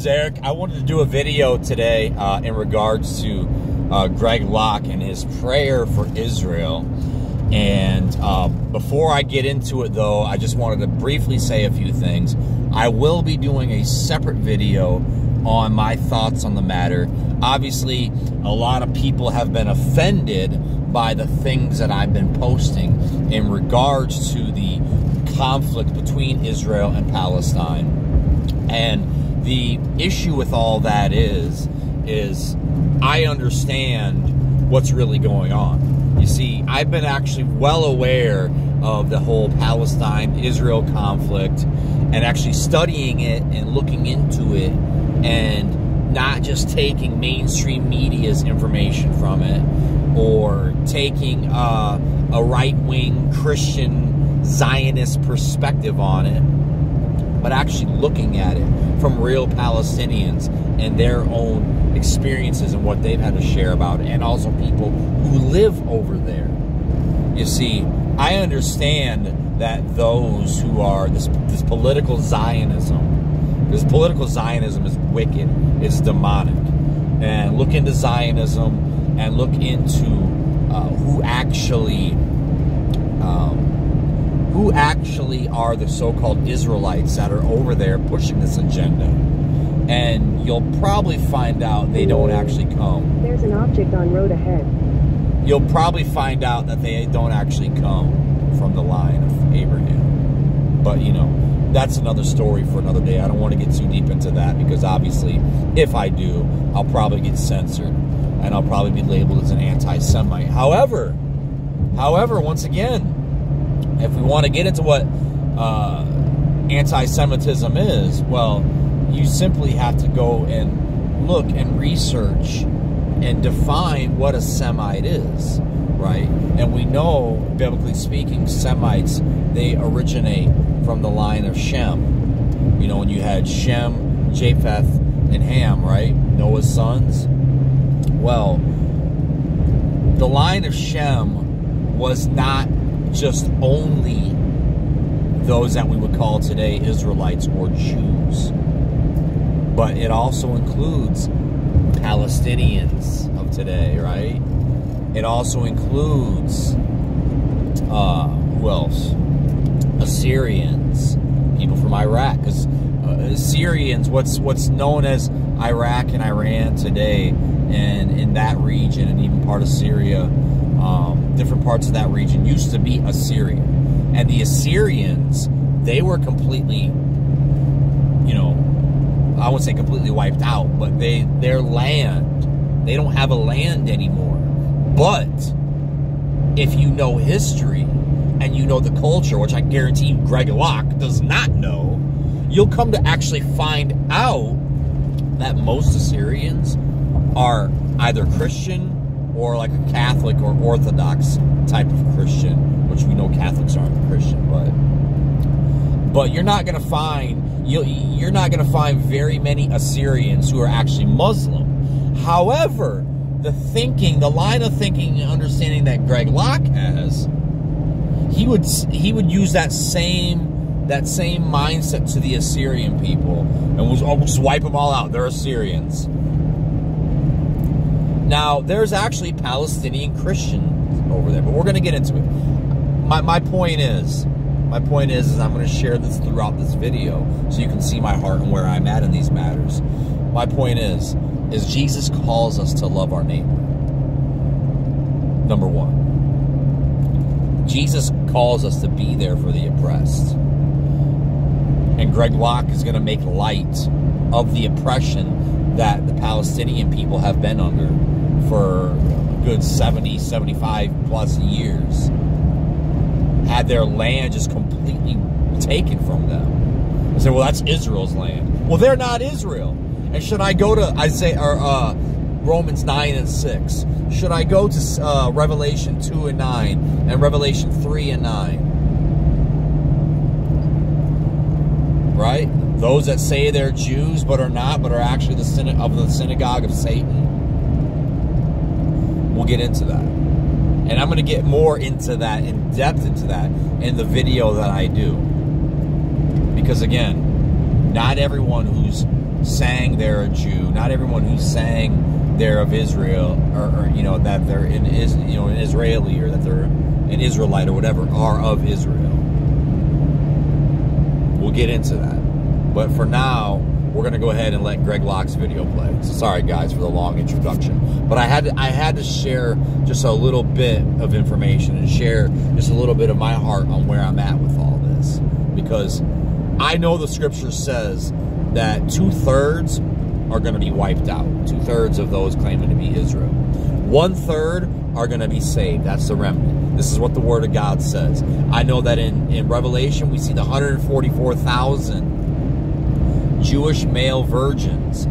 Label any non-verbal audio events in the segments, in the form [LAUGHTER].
is Eric. I wanted to do a video today uh, in regards to uh, Greg Locke and his prayer for Israel. And uh, before I get into it, though, I just wanted to briefly say a few things. I will be doing a separate video on my thoughts on the matter. Obviously, a lot of people have been offended by the things that I've been posting in regards to the conflict between Israel and Palestine. And the issue with all that is, is I understand what's really going on. You see, I've been actually well aware of the whole Palestine-Israel conflict and actually studying it and looking into it and not just taking mainstream media's information from it or taking uh, a right-wing Christian Zionist perspective on it but actually looking at it from real Palestinians and their own experiences and what they've had to share about and also people who live over there. You see, I understand that those who are this, this political Zionism, this political Zionism is wicked, it's demonic. And look into Zionism and look into uh, who actually um, who actually are the so-called Israelites that are over there pushing this agenda. And you'll probably find out they don't actually come. There's an object on road ahead. You'll probably find out that they don't actually come from the line of Abraham. But, you know, that's another story for another day. I don't want to get too deep into that because obviously, if I do, I'll probably get censored and I'll probably be labeled as an anti-Semite. However, however, once again, if we want to get into what uh, anti-Semitism is, well, you simply have to go and look and research and define what a Semite is, right? And we know, biblically speaking, Semites, they originate from the line of Shem. You know, when you had Shem, Japheth, and Ham, right? Noah's sons. Well, the line of Shem was not just only those that we would call today Israelites or Jews, but it also includes Palestinians of today, right? It also includes uh, who else? Assyrians, people from Iraq, because uh, Assyrians, what's what's known as Iraq and Iran today, and in that region, and even part of Syria, um, different parts of that region used to be Assyria. And the Assyrians, they were completely, you know, I wouldn't say completely wiped out, but they their land, they don't have a land anymore. But if you know history and you know the culture, which I guarantee Greg Locke does not know, you'll come to actually find out that most Assyrians are either Christian or like a Catholic or Orthodox type of Christian, which we know Catholics aren't Christian, but but you're not going to find you you're not going to find very many Assyrians who are actually Muslim. However, the thinking, the line of thinking and understanding that Greg Locke has, he would he would use that same that same mindset to the Assyrian people and was just wipe them all out. They're Assyrians. Now, there's actually Palestinian Christians over there, but we're going to get into it. My, my point is, my point is, is I'm going to share this throughout this video so you can see my heart and where I'm at in these matters. My point is, is Jesus calls us to love our neighbor. Number one. Jesus calls us to be there for the oppressed. And Greg Locke is going to make light of the oppression that the Palestinian people have been under for good 70, 75 plus years had their land just completely taken from them. I say, well, that's Israel's land. Well, they're not Israel. And should I go to Isaiah or uh, Romans 9 and 6? Should I go to uh, Revelation 2 and 9 and Revelation 3 and 9? Right? Those that say they're Jews but are not, but are actually the of the synagogue of Satan. We'll get into that. And I'm going to get more into that, in depth into that, in the video that I do. Because again, Not everyone who's saying they're a Jew, not everyone who's saying they're of Israel, or, or you know that they're in is you know an Israeli or that they're an Israelite or whatever, are of Israel. We'll get into that, but for now, we're going to go ahead and let Greg Locke's video play. So sorry guys for the long introduction, but I had to, I had to share just a little bit of information and share just a little bit of my heart on where I'm at with all this because I know the scripture says that two thirds are going to be wiped out. Two thirds of those claiming to be Israel. One third are going to be saved. That's the remnant. This is what the Word of God says. I know that in, in Revelation we see the 144,000 Jewish male virgins.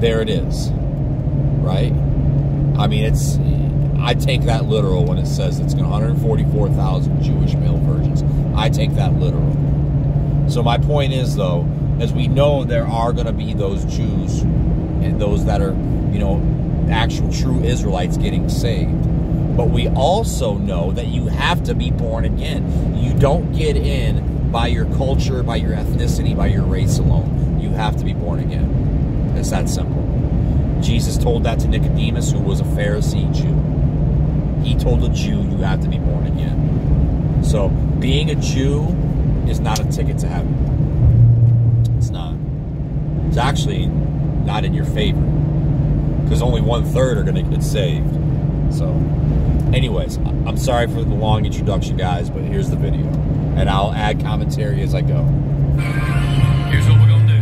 There it is. Right? I mean, it's. I take that literal when it says it's 144,000 Jewish male virgins. I take that literal. So my point is, though, as we know, there are going to be those Jews and those that are, you know, actual true Israelites getting saved. But we also know that you have to be born again. You don't get in by your culture, by your ethnicity, by your race alone. You have to be born again. It's that simple. Jesus told that to Nicodemus, who was a Pharisee Jew. He told a Jew, you have to be born again. So being a Jew is not a ticket to heaven. It's not. It's actually not in your favor. Because only one third are going to get saved. So, anyways, I'm sorry for the long introduction, guys, but here's the video. And I'll add commentary as I go. Here's what we're gonna do.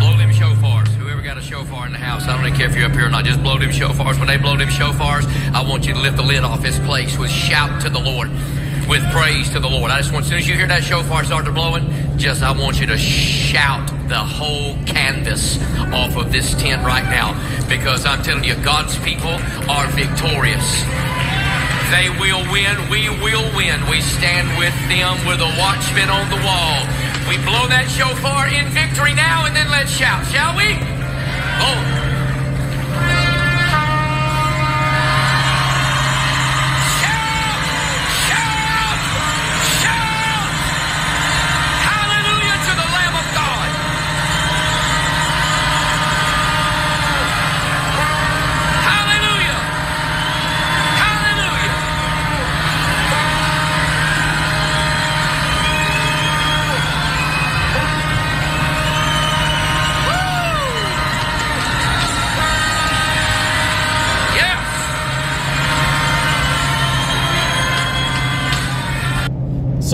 Blow them shofars. Whoever got a shofar in the house, I don't even care if you're up here or not. Just blow them shofars. When they blow them shofars, I want you to lift the lid off this place with shout to the Lord, with praise to the Lord. I just want, as soon as you hear that shofar start to blowing, just I want you to shout the whole canvas off of this tent right now, because I'm telling you, God's people are victorious. They will win. We will win. We stand with them. We're the watchmen on the wall. We blow that shofar in victory now and then let's shout, shall we? Oh.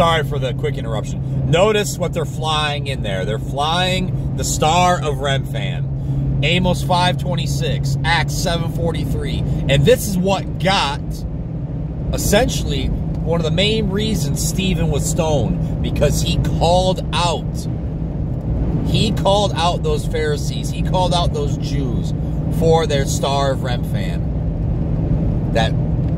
Sorry for the quick interruption. Notice what they're flying in there. They're flying the Star of Remphan. Amos 526, Acts 743. And this is what got essentially one of the main reasons Stephen was stoned because he called out he called out those Pharisees. He called out those Jews for their Star of Remphan. That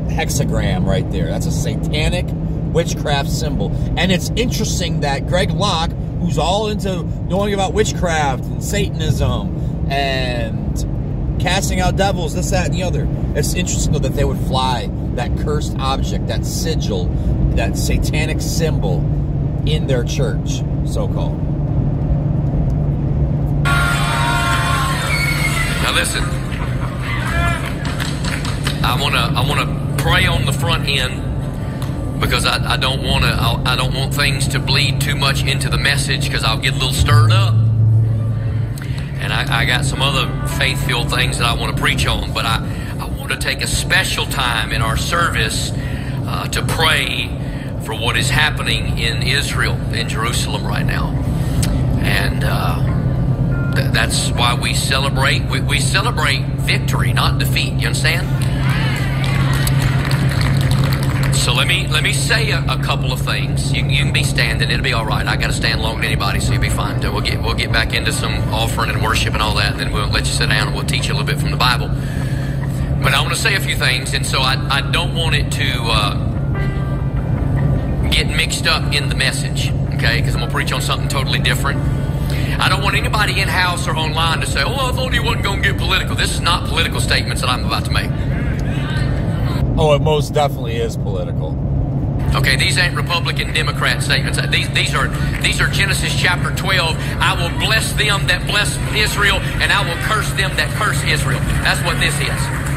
hexagram right there. That's a satanic witchcraft symbol. And it's interesting that Greg Locke, who's all into knowing about witchcraft and Satanism and casting out devils, this, that, and the other. It's interesting though that they would fly that cursed object, that sigil, that satanic symbol in their church, so called. Now listen. I wanna I wanna pray on the front end because I, I don't wanna I, I don't want things to bleed too much into the message because I'll get a little stirred up. And I, I got some other faith filled things that I want to preach on, but I, I want to take a special time in our service uh, to pray for what is happening in Israel, in Jerusalem right now. And uh, Th- that's why we celebrate. We, we celebrate victory, not defeat. You understand? So let me let me say a, a couple of things. You, you can be standing; it'll be all right. I got to stand longer than anybody, so you'll be fine. We'll get we'll get back into some offering and worship and all that, and then we'll let you sit down and we'll teach you a little bit from the Bible. But I want to say a few things, and so I, I don't want it to uh, get mixed up in the message, okay? Because I'm gonna preach on something totally different. I don't want anybody in house or online to say, "Oh, I thought he wasn't to get political." This is not political statements that I'm about to make. Oh, it most definitely is political. Okay, these ain't Republican Democrat statements. Uh, these these are these are Genesis chapter 12. I will bless them that bless Israel, and I will curse them that curse Israel. That's what this is.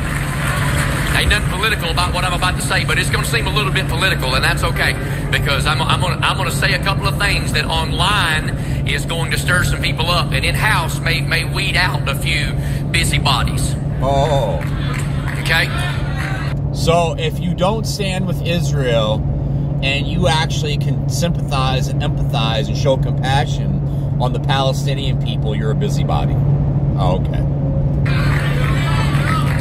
Ain't nothing political about what I'm about to say, but it's going to seem a little bit political, and that's okay because I'm, I'm going to I'm going to say a couple of things that online is going to stir some people up, and in house may may weed out a few busybodies. Oh. Okay. So if you don't stand with Israel and you actually can sympathize and empathize and show compassion on the Palestinian people, you're a busybody. Oh, okay.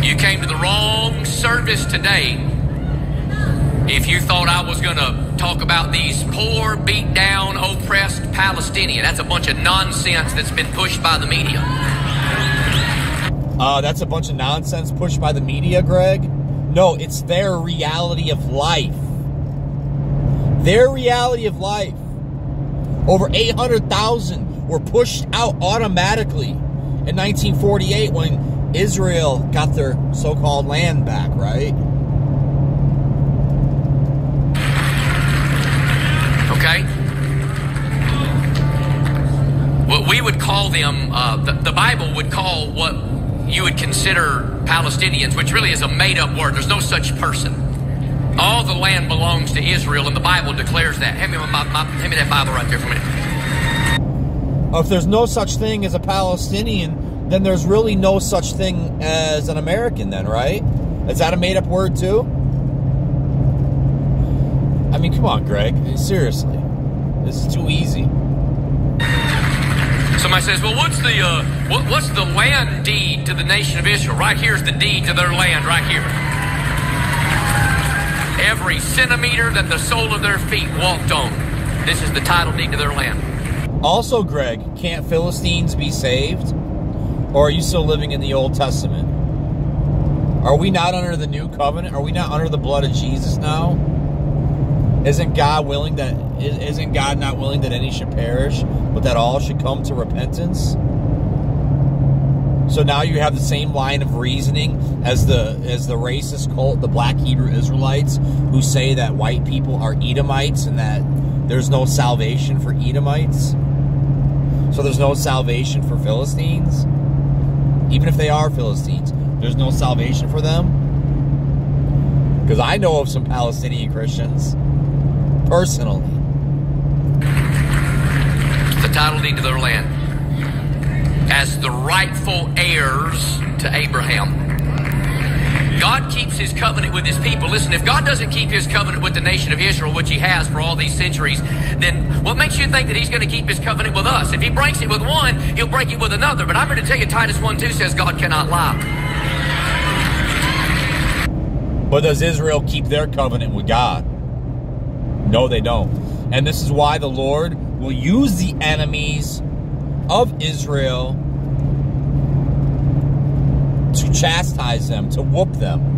You came to the wrong service today if you thought I was going to talk about these poor, beat down, oppressed Palestinians. That's a bunch of nonsense that's been pushed by the media. Uh, that's a bunch of nonsense pushed by the media, Greg. No, it's their reality of life. Their reality of life. Over 800,000 were pushed out automatically in 1948 when Israel got their so called land back, right? Okay? What we would call them, uh, the, the Bible would call what you would consider Palestinians, which really is a made up word. There's no such person. All the land belongs to Israel, and the Bible declares that. Hand me, my, my, hand me that Bible right there for a minute. If there's no such thing as a Palestinian, then there's really no such thing as an American, then, right? Is that a made up word, too? I mean, come on, Greg. Seriously. This is too easy. Somebody says, "Well, what's the uh, what, what's the land deed to the nation of Israel? Right here's the deed to their land. Right here. Every centimeter that the sole of their feet walked on. This is the title deed to their land. Also, Greg, can't Philistines be saved? Or are you still living in the Old Testament? Are we not under the new covenant? Are we not under the blood of Jesus now? Isn't God willing that isn't God not willing that any should perish, but that all should come to repentance? So now you have the same line of reasoning as the as the racist cult, the black Hebrew Israelites, who say that white people are Edomites and that there's no salvation for Edomites. So there's no salvation for Philistines. Even if they are Philistines, there's no salvation for them. Because I know of some Palestinian Christians personally. Title deed to their land as the rightful heirs to Abraham. God keeps his covenant with his people. Listen, if God doesn't keep his covenant with the nation of Israel, which he has for all these centuries, then what makes you think that he's going to keep his covenant with us? If he breaks it with one, he'll break it with another. But I'm going to tell you, Titus 1 2 says God cannot lie. But does Israel keep their covenant with God? No, they don't. And this is why the Lord will use the enemies of Israel to chastise them, to whoop them.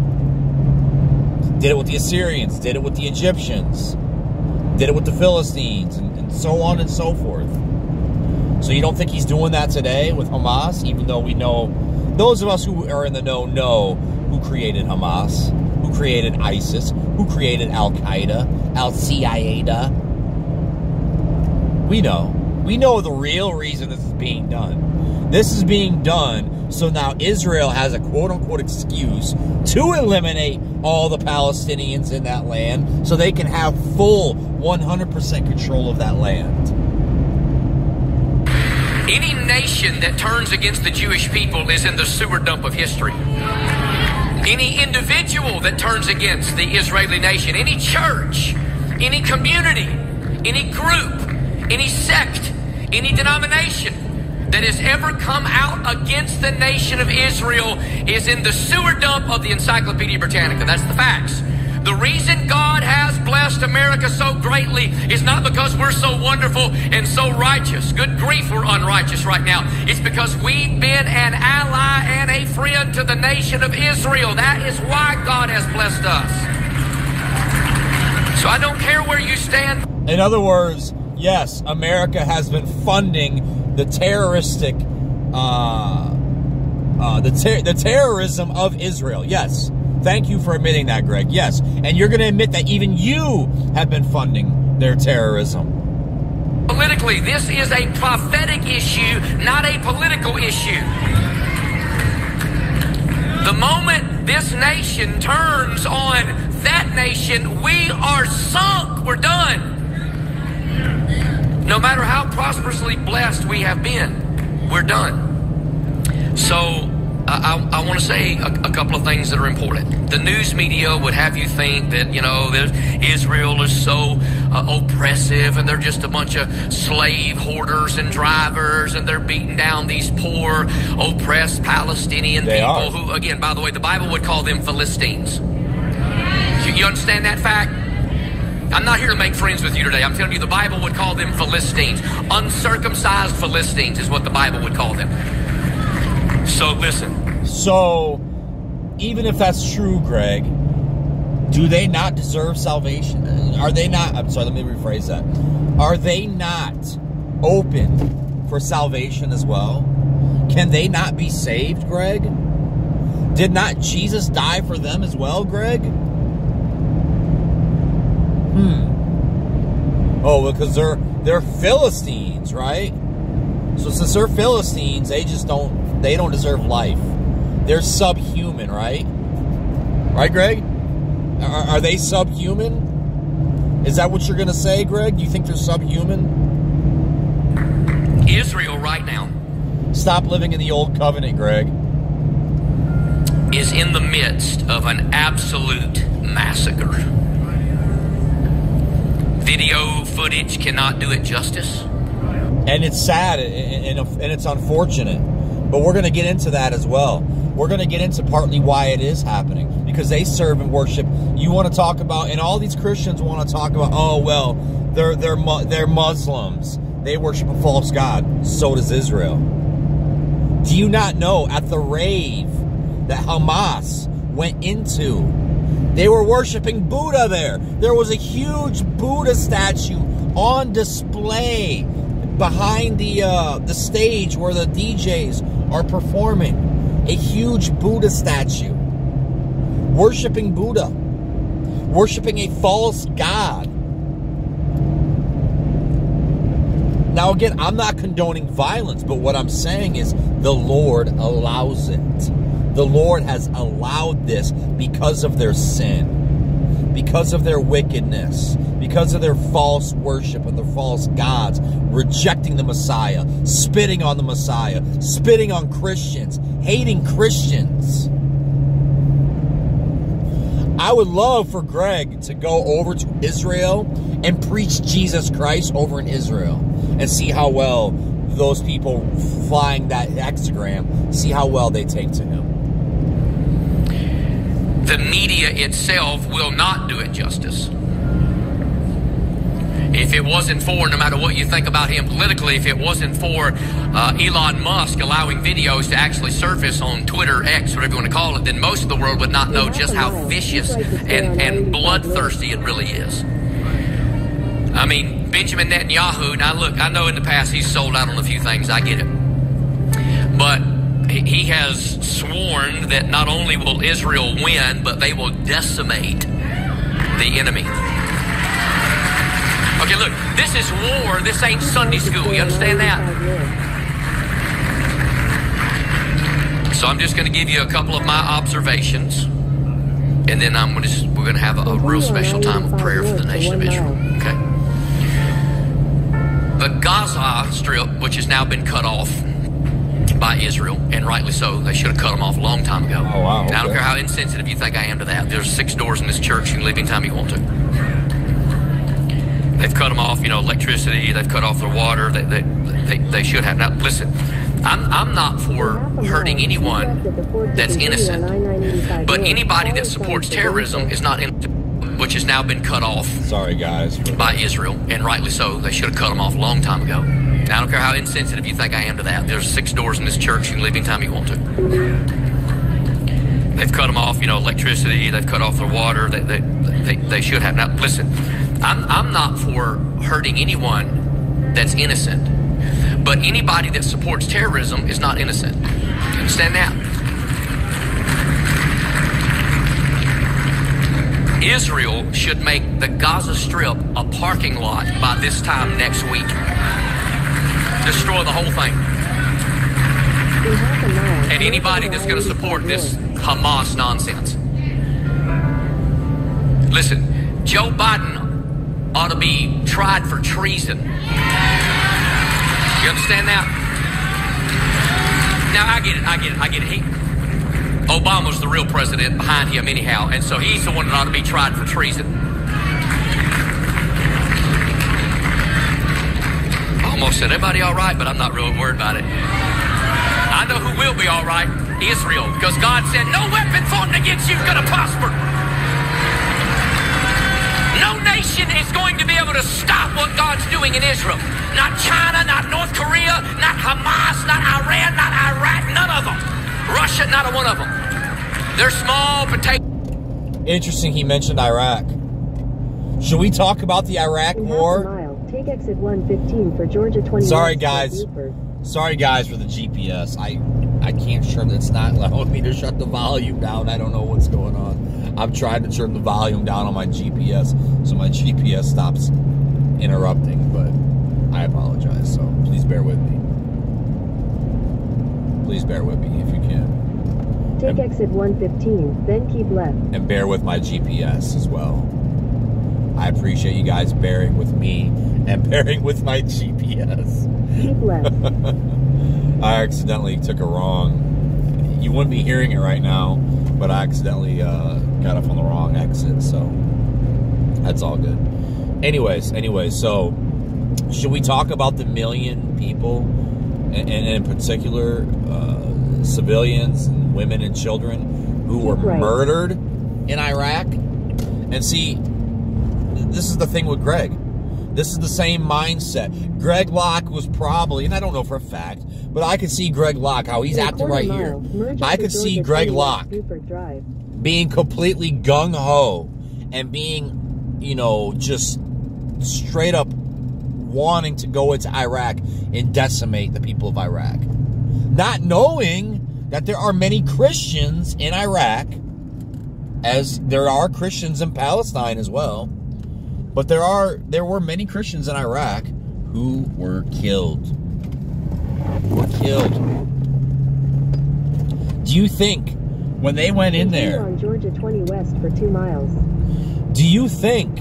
Did it with the Assyrians, did it with the Egyptians, did it with the Philistines, and, and so on and so forth. So you don't think he's doing that today with Hamas, even though we know, those of us who are in the know know who created Hamas, who created ISIS, who created Al Qaeda, Al Qaeda. We know. We know the real reason this is being done. This is being done so now Israel has a quote unquote excuse to eliminate all the Palestinians in that land so they can have full 100% control of that land. Any nation that turns against the Jewish people is in the sewer dump of history. Any individual that turns against the Israeli nation, any church, any community, any group, any sect, any denomination that has ever come out against the nation of Israel is in the sewer dump of the Encyclopedia Britannica. That's the facts. The reason God has blessed America so greatly is not because we're so wonderful and so righteous. Good grief, we're unrighteous right now. It's because we've been an ally and a friend to the nation of Israel. That is why God has blessed us. So I don't care where you stand. In other words, yes, America has been funding the terroristic, uh, uh, the ter- the terrorism of Israel. Yes, Thank you for admitting that, Greg. Yes. And you're going to admit that even you have been funding their terrorism. Politically, this is a prophetic issue, not a political issue. The moment this nation turns on that nation, we are sunk. We're done. No matter how prosperously blessed we have been, we're done. So, I, I, I want to say a, a, couple of things that are important. The news media would have you think that, you know, Israel is so uh, oppressive and they're just a bunch of slave hoarders and drivers and they're beating down these poor, oppressed Palestinian they people are. who, again, by the way, the Bible would call them Philistines. You, you understand that fact? I'm not here to make friends with you today. I'm telling you, the Bible would call them Philistines. Uncircumcised Philistines is what the Bible would call them. So listen. So, even if that's true, Greg, do they not deserve salvation? Are they not? I'm sorry, let me rephrase that. Are they not open for salvation as well? Can they not be saved, Greg? Did not Jesus die for them as well, Greg? Hmm. Oh, because they're they're Philistines, right? So since they're Philistines, they just don't they don't deserve life. They're subhuman, right? Right, Greg? Are, are they subhuman? Is that what you're going to say, Greg? Do you think they're subhuman? Israel right now Stop living in the old covenant, Greg. is in the midst of an absolute massacre. Video footage cannot do it justice. And it's sad and, it's unfortunate. But we're going to get into that as well. We're going to get into partly why it is happening because they serve and worship. You want to talk about, and all these Christians want to talk about. Oh well, they're they're they're Muslims. They worship a false god. So does Israel. Do you not know at the rave that Hamas went into? They were worshiping Buddha there. There was a huge Buddha statue on display behind the uh, the stage where the DJs are performing. A huge Buddha statue. Worshipping Buddha. Worshipping a false god. Now, again, I'm not condoning violence, but what I'm saying is the Lord allows it. The Lord has allowed this because of their sin, because of their wickedness, because of their false worship and their false gods, rejecting the Messiah, spitting on the Messiah, spitting on Christians, hating Christians. I would love for Greg to go over to Israel and preach Jesus Christ over in Israel and see how well those people flying that hexagram, see how well they take to him. The media itself will not do it justice. If it wasn't for, no matter what you think about him politically, if it wasn't for uh, Elon Musk allowing videos to actually surface on Twitter, X, whatever you want to call it, then most of the world would not know just how vicious and, and bloodthirsty it really is. I mean, Benjamin Netanyahu, now look, I know in the past he's sold out on a few things, I get it. But he has sworn that not only will Israel win, but they will decimate the enemy. Okay, look, this is war. This ain't Sunday school. You understand that? So I'm just going to give you a couple of my observations, and then I'm going to we're going to have a, a real special time of prayer for the nation of Israel. Okay. The Gaza Strip, which has now been cut off by Israel, and rightly so. They should have cut them off a long time ago. Oh, wow, I don't care how insensitive you think I am to that. There's six doors in this church. You can leave anytime you want to. They've cut them off, you know, electricity. They've cut off their water. They, they, they, they should have. Now, listen, I'm, I'm not for hurting anyone that's innocent. But anybody that supports terrorism is not innocent, which has now been cut off Sorry, guys. by Israel, and rightly so. They should have cut them off a long time ago. I don't care how insensitive you think I am to that. There's six doors in this church. You can leave anytime you want to. They've cut them off, you know, electricity. They've cut off their water. They, they, they, they should have. Now, listen, I'm, I'm not for hurting anyone that's innocent. But anybody that supports terrorism is not innocent. Understand that? Israel should make the Gaza Strip a parking lot by this time next week. Destroy the whole thing. And anybody that's going to support this Hamas nonsense. Listen, Joe Biden ought to be tried for treason. You understand that? Now I get it. I get it. I get it. He, Obama's the real president behind him, anyhow, and so he's the one that ought to be tried for treason. Almost said everybody all right, but I'm not real worried about it. I know who will be all right. Israel, because God said, "No weapon formed against you is going to prosper." No nation is going to be able to stop what God's doing in Israel. Not China, not North Korea, not Hamas, not Iran, not Iraq, none of them. Russia, not a one of them. They're small potato. Interesting he mentioned Iraq. Should we talk about the Iraq In half a war? Take exit 115 for Georgia 20. Sorry, guys. Sorry guys for the GPS. I I can't turn. it's not allowing me to shut the volume down. I don't know what's going on. I'm trying to turn the volume down on my GPS so my GPS stops interrupting, but I apologize. So please bear with me. Please bear with me if you can. Take exit 115, then keep left. and bear with my GPS as well. I appreciate you guys bearing with me and [LAUGHS] pairing with my GPS. Keep left. I accidentally took a wrong. You wouldn't be hearing it right now, but I accidentally uh, got off on the wrong exit, so that's all good. Anyways, anyways, so should we talk about the million people, and, and in particular, uh, civilians, and women, and children who were Right. murdered in Iraq? And see, this is the thing with Greg. This is the same mindset. Greg Locke was probably, and I don't know for a fact, but I could see Greg Locke, how he's acting right mile, here. I could see Greg 20 Locke being completely gung ho and being, you know, just straight up wanting to go into Iraq and decimate the people of Iraq. Not knowing that there are many Christians in Iraq, as there are Christians in Palestine as well. But there are there were many Christians in Iraq who were killed. Were killed. Do you think when they went in there on Georgia 20 west for 2 miles. do you think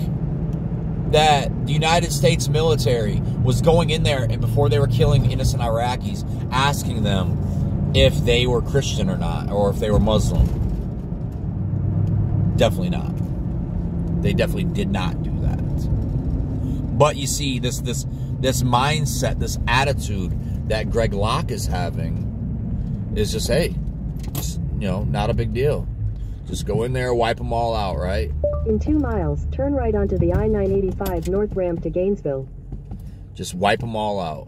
that the United States military was going in there and before they were killing innocent Iraqis, asking them if they were Christian or not, or if they were Muslim? Definitely not. They definitely did not do that. But you see, this this this mindset, this attitude that Greg Locke is having is just, hey, just, you know, not a big deal. Just go in there, wipe them all out, right? In 2 miles, turn right onto the I-985 north ramp to Gainesville. Just wipe them all out.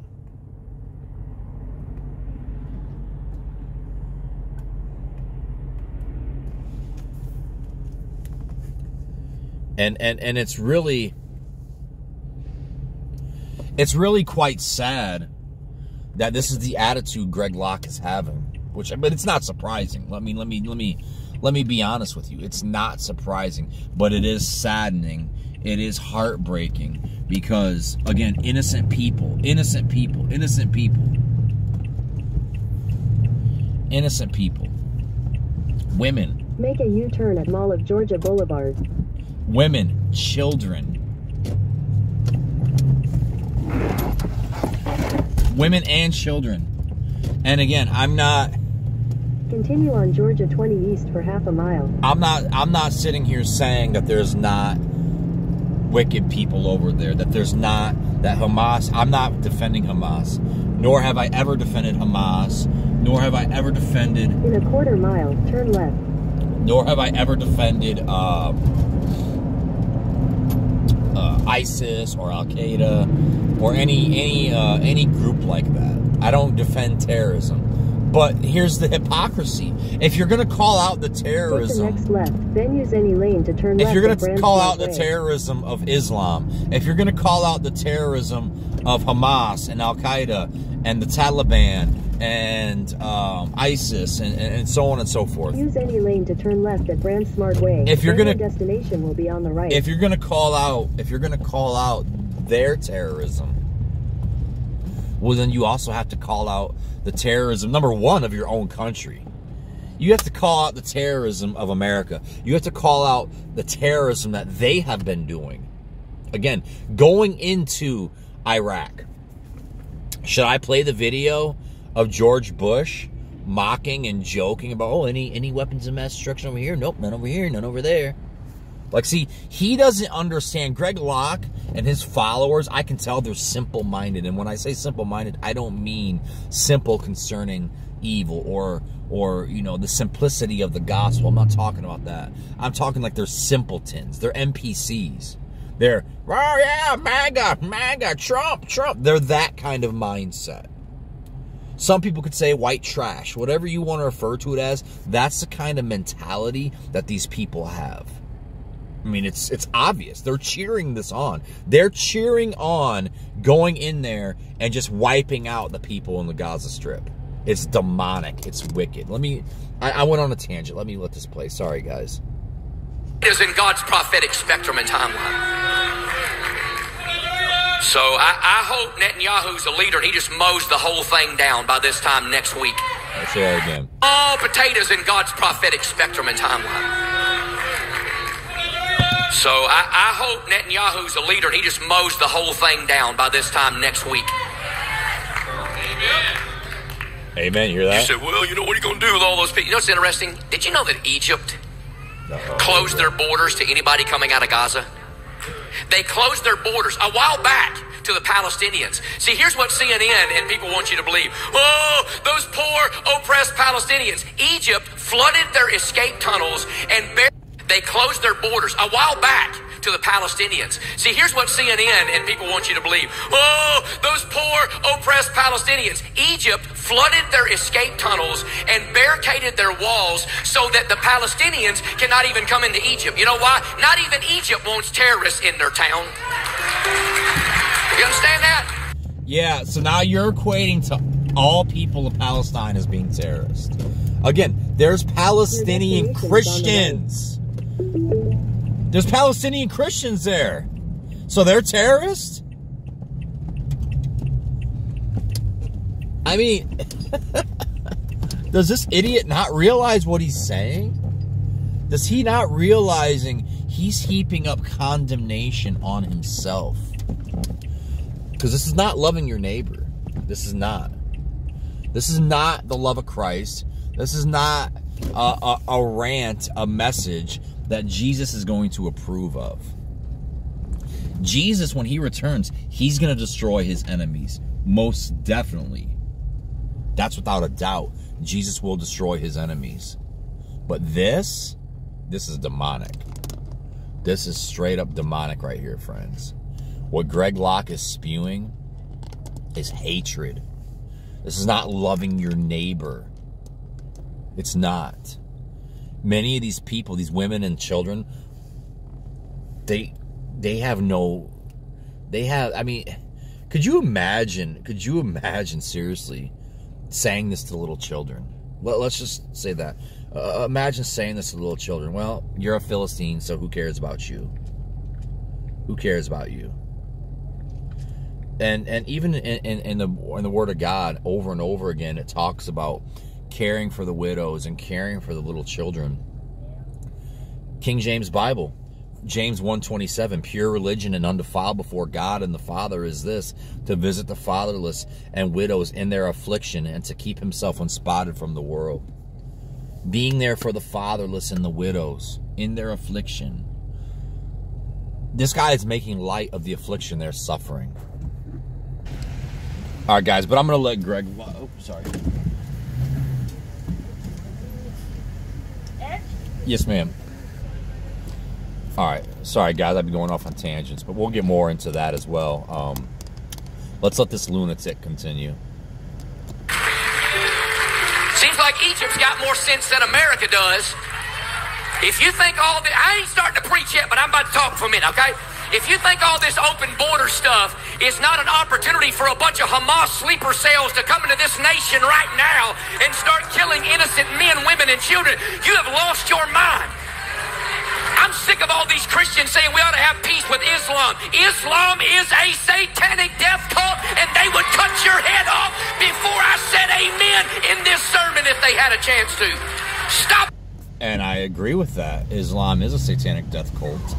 And and and it's really it's really quite sad that this is the attitude Greg Locke is having. Which but it's not surprising. Let me let me let me let me be honest with you. It's not surprising, but it is saddening. It is heartbreaking because again, innocent people, innocent people, innocent people. Innocent people. Women, Make a U-turn at Mall of Georgia Boulevard. women, children. Women and children. And again, I'm not Continue on Georgia 20 east for half a mile. I'm not I'm not sitting here saying that there's not wicked people over there, that there's not that Hamas I'm not defending Hamas, nor have I ever defended Hamas, nor have I ever defended In a quarter mile, turn left. nor have I ever defended um, uh, ISIS or Al Qaeda or any any uh, any group like that. I don't defend terrorism. But here's the hypocrisy. If you're going to call out the the terrorism, next left, then use any lane to turn if you're going to call out the terrorism of Islam, if you're going to call out the terrorism of Hamas and Al Qaeda and the Taliban and um, ISIS and, and, so on and so forth, Use any lane to turn left at Brand Smart Way. If you're gonna- your destination will be on the right. if you're going to call out, if you're going to call out their terrorism, well, then you also have to call out the terrorism number one of your own country. You have to call out the terrorism of America. You have to call out the terrorism that they have been doing. Again, going into Iraq. Should I play the video of George Bush mocking and joking about, oh, any any weapons of mass destruction over here? Nope, none over here, none over there. Like, see, he doesn't understand. Greg Locke and his followers, I can tell they're simple minded. And when I say simple minded, I don't mean simple concerning evil or or you know the simplicity of the gospel. I'm not talking about that. I'm talking like they're simpletons. They're NPCs. They're oh yeah, MAGA, MAGA, Trump, Trump. They're that kind of mindset. Some people could say white trash, whatever you want to refer to it as. That's the kind of mentality that these people have. I mean, it's it's obvious. They're cheering this on. They're cheering on going in there and just wiping out the people in the Gaza Strip. It's demonic. It's wicked. Let me. I, I went on a tangent. Let me let this play. Sorry, guys. is in God's prophetic spectrum and timeline. So I, I hope Netanyahu's a leader and he just mows the whole thing down by this time next week. I'll say that again. All potatoes in God's prophetic spectrum and timeline. So I, I hope Netanyahu's a leader and he just mows the whole thing down by this time next week. Amen. Amen. You hear that? You said, well, you know, what are you going to do with all those people? You know what's interesting? Did you know that Egypt Uh-oh. closed their borders to anybody coming out of Gaza? They closed their borders a while back to the Palestinians. See, here's what CNN and people want you to believe. Oh, those poor, oppressed Palestinians. Egypt flooded their escape tunnels and bar- they closed their borders a while back to the Palestinians. See, here's what CNN and people want you to believe. Oh, those poor, oppressed Palestinians. Egypt flooded their escape tunnels and barricaded their walls so that the Palestinians cannot even come into Egypt. You know why? Not even Egypt wants terrorists in their town. You understand that? Yeah, so now you're equating to all people of Palestine as being terrorists. Again, there's Palestinian Your destination's on the Christians. There's Palestinian Christians there. So they're terrorists? I mean, [LAUGHS] does this idiot not realize what he's saying? Does he not realizing he's heaping up condemnation on himself? Because this is not loving your neighbor. This is not. This is not the love of Christ. This is not a, a, a rant, a message that Jesus is going to approve of. Jesus, when he returns, he's going to destroy his enemies. Most definitely. That's without a doubt. Jesus will destroy his enemies. But this, this is demonic. This is straight up demonic right here, friends. What Greg Locke is spewing is hatred. This is not loving your neighbor. It's not. Many of these people, these women and children, they they have no they have I mean, could you imagine, could you imagine seriously saying this to little children? Let, let's just say that. Uh, imagine saying this to little children. Well, you're a Philistine, so who cares about you? Who cares about you? and and even in, in, in the in the Word of God, over and over again, it talks about caring for the widows and caring for the little children. King James Bible, James 127, pure religion and undefiled before God and the Father is this, to visit the fatherless and widows in their affliction and to keep himself unspotted from the world. Being there for the fatherless and the widows in their affliction. This guy is making light of the affliction they're suffering. All right, guys, but I'm going to let Greg. Oh, sorry. Yes, ma'am. All right. Sorry, guys. I've been going off on tangents, but we'll get more into that as well. Um, let's let this lunatic continue. Seems like Egypt's got more sense than America does. If you think all this, I ain't starting to preach yet, but I'm about to talk for a minute, okay? If you think all this open border stuff is not an opportunity for a bunch of Hamas sleeper cells to come into this nation right now and start killing innocent men, women, and children, you have lost your mind. I'm sick of all these Christians saying we ought to have peace with Islam. Islam is a satanic death cult, and they would cut your head off before I said amen in this sermon if they had a chance to. Stop. And I agree with that. Islam is a satanic death cult.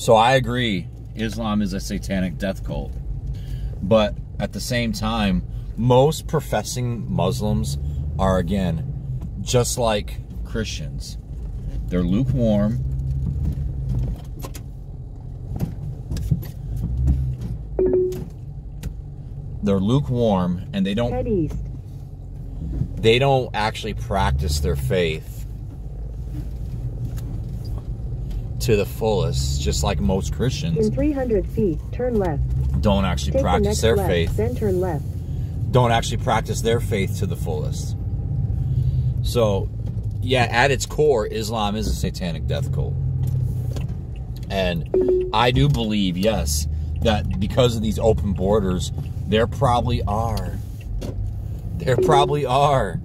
So I agree, Islam is a satanic death cult. But at the same time, most professing Muslims are, again, just like Christians. They're lukewarm. They're lukewarm and they don't they don't actually practice their faith to the fullest, just like most In Christians 300 feet, turn left. don't actually Take practice next their left, faith, then turn left. don't actually practice their faith to the fullest. So, yeah, at its core, Islam is a satanic death cult. And I do believe, yes, that because of these open borders, there probably are. There probably are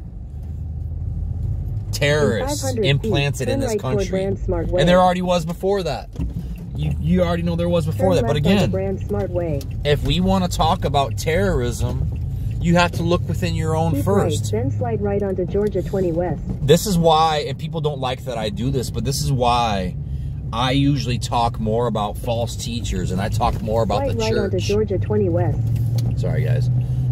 terrorists 500 feet, implanted in this country. Brand Smart Way. And there already was before that. You, you already know there was before Turn that. But again, Smart Way. if we want to talk about terrorism, you have to look within your own Keep first. right, then slide right onto Georgia 20 West. This is why, and people don't like that I do this, but this is why I usually talk more about false teachers and I talk more about Slide the right onto. Georgia 20 West. Sorry, guys.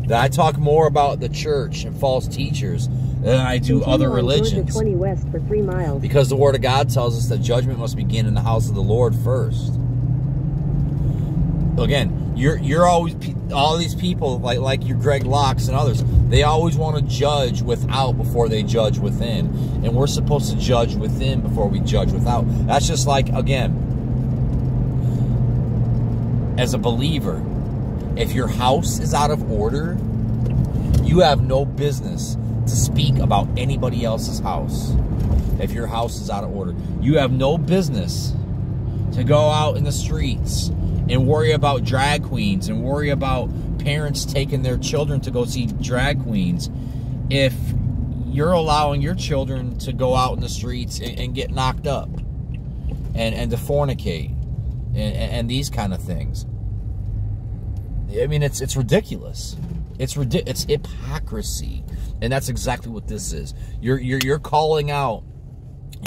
That I talk more about the church and false teachers than I do Continue other religions. 20 West for three miles. Because the Word of God tells us that judgment must begin in the house of the Lord first. Again, you're you're always all these people like like your Greg Lockes and others. They always want to judge without before they judge within, and we're supposed to judge within before we judge without. That's just like again, as a believer, if your house is out of order, you have no business to speak about anybody else's house. If your house is out of order, you have no business to go out in the streets and worry about drag queens and worry about parents taking their children to go see drag queens if you're allowing your children to go out in the streets and, and get knocked up and, and to fornicate and, and these kind of things. I mean, it's it's ridiculous. It's It's hypocrisy, and that's exactly what this is. You're you're you're calling out.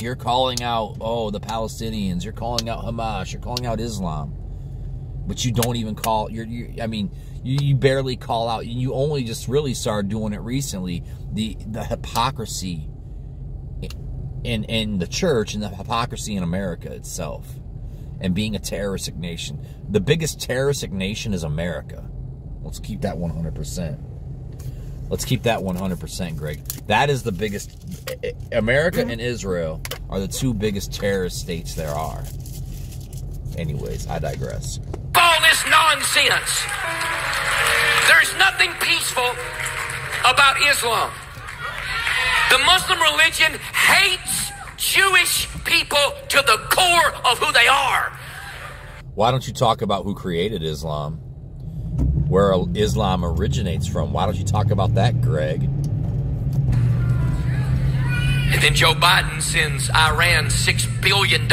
You're calling out. Oh, the Palestinians. You're calling out Hamas. You're calling out Islam, but you don't even call. You're. you I mean, you, you barely call out. You only just really started doing it recently. The the hypocrisy in in the church and the hypocrisy in America itself and being a terroristic nation. The biggest terroristic nation is America. Let's keep that 100%. Let's keep that 100%, Greg. That is the biggest. America and Israel are the two biggest terrorist states there are. Anyways, I digress. all this nonsense. There's nothing peaceful about Islam. The Muslim religion hates Jewish people to the core of who they are. Why don't you talk about who created Islam? Where Islam originates from? Why don't you talk about that, Greg? And then Joe Biden sends Iran $6 billion.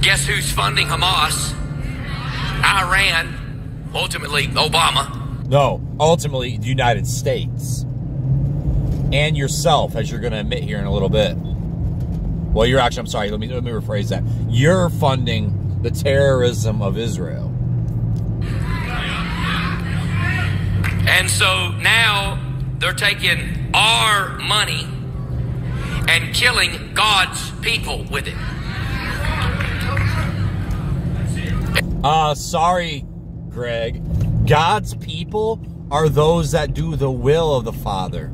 Guess who's funding Hamas? Iran, ultimately Obama. No, ultimately, the United States. And yourself, as you're going to admit here in a little bit. Well, you're actually, I'm sorry, let me, let me rephrase that. You're funding the terrorism of Israel. And so now they're taking our money and killing God's people with it. Uh, sorry, Greg. God's people are those that do the will of the Father.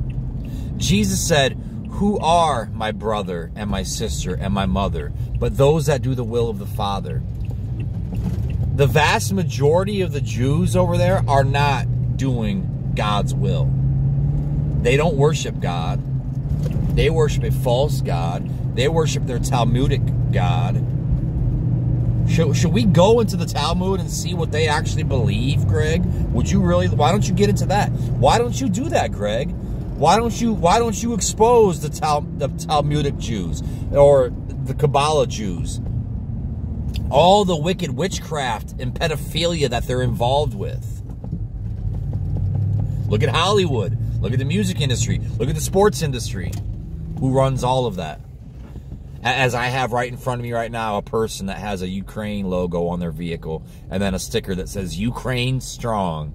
Jesus said, Who are my brother and my sister and my mother, but those that do the will of the Father? the vast majority of the Jews over there are not doing God's will. They don't worship God. They worship a false God. They worship their Talmudic God. Should, should we go into the Talmud and see what they actually believe, Greg? Would you really? Why don't you get into that? Why don't you do that, Greg? Why don't you? Why don't you expose the, Tal, the Talmudic Jews or the Kabbalah Jews? All the wicked witchcraft and pedophilia that they're involved with. Look at Hollywood. Look at the music industry. Look at the sports industry. Who runs all of that? As I have right in front of me right now, a person that has a Ukraine logo on their vehicle and then a sticker that says Ukraine strong.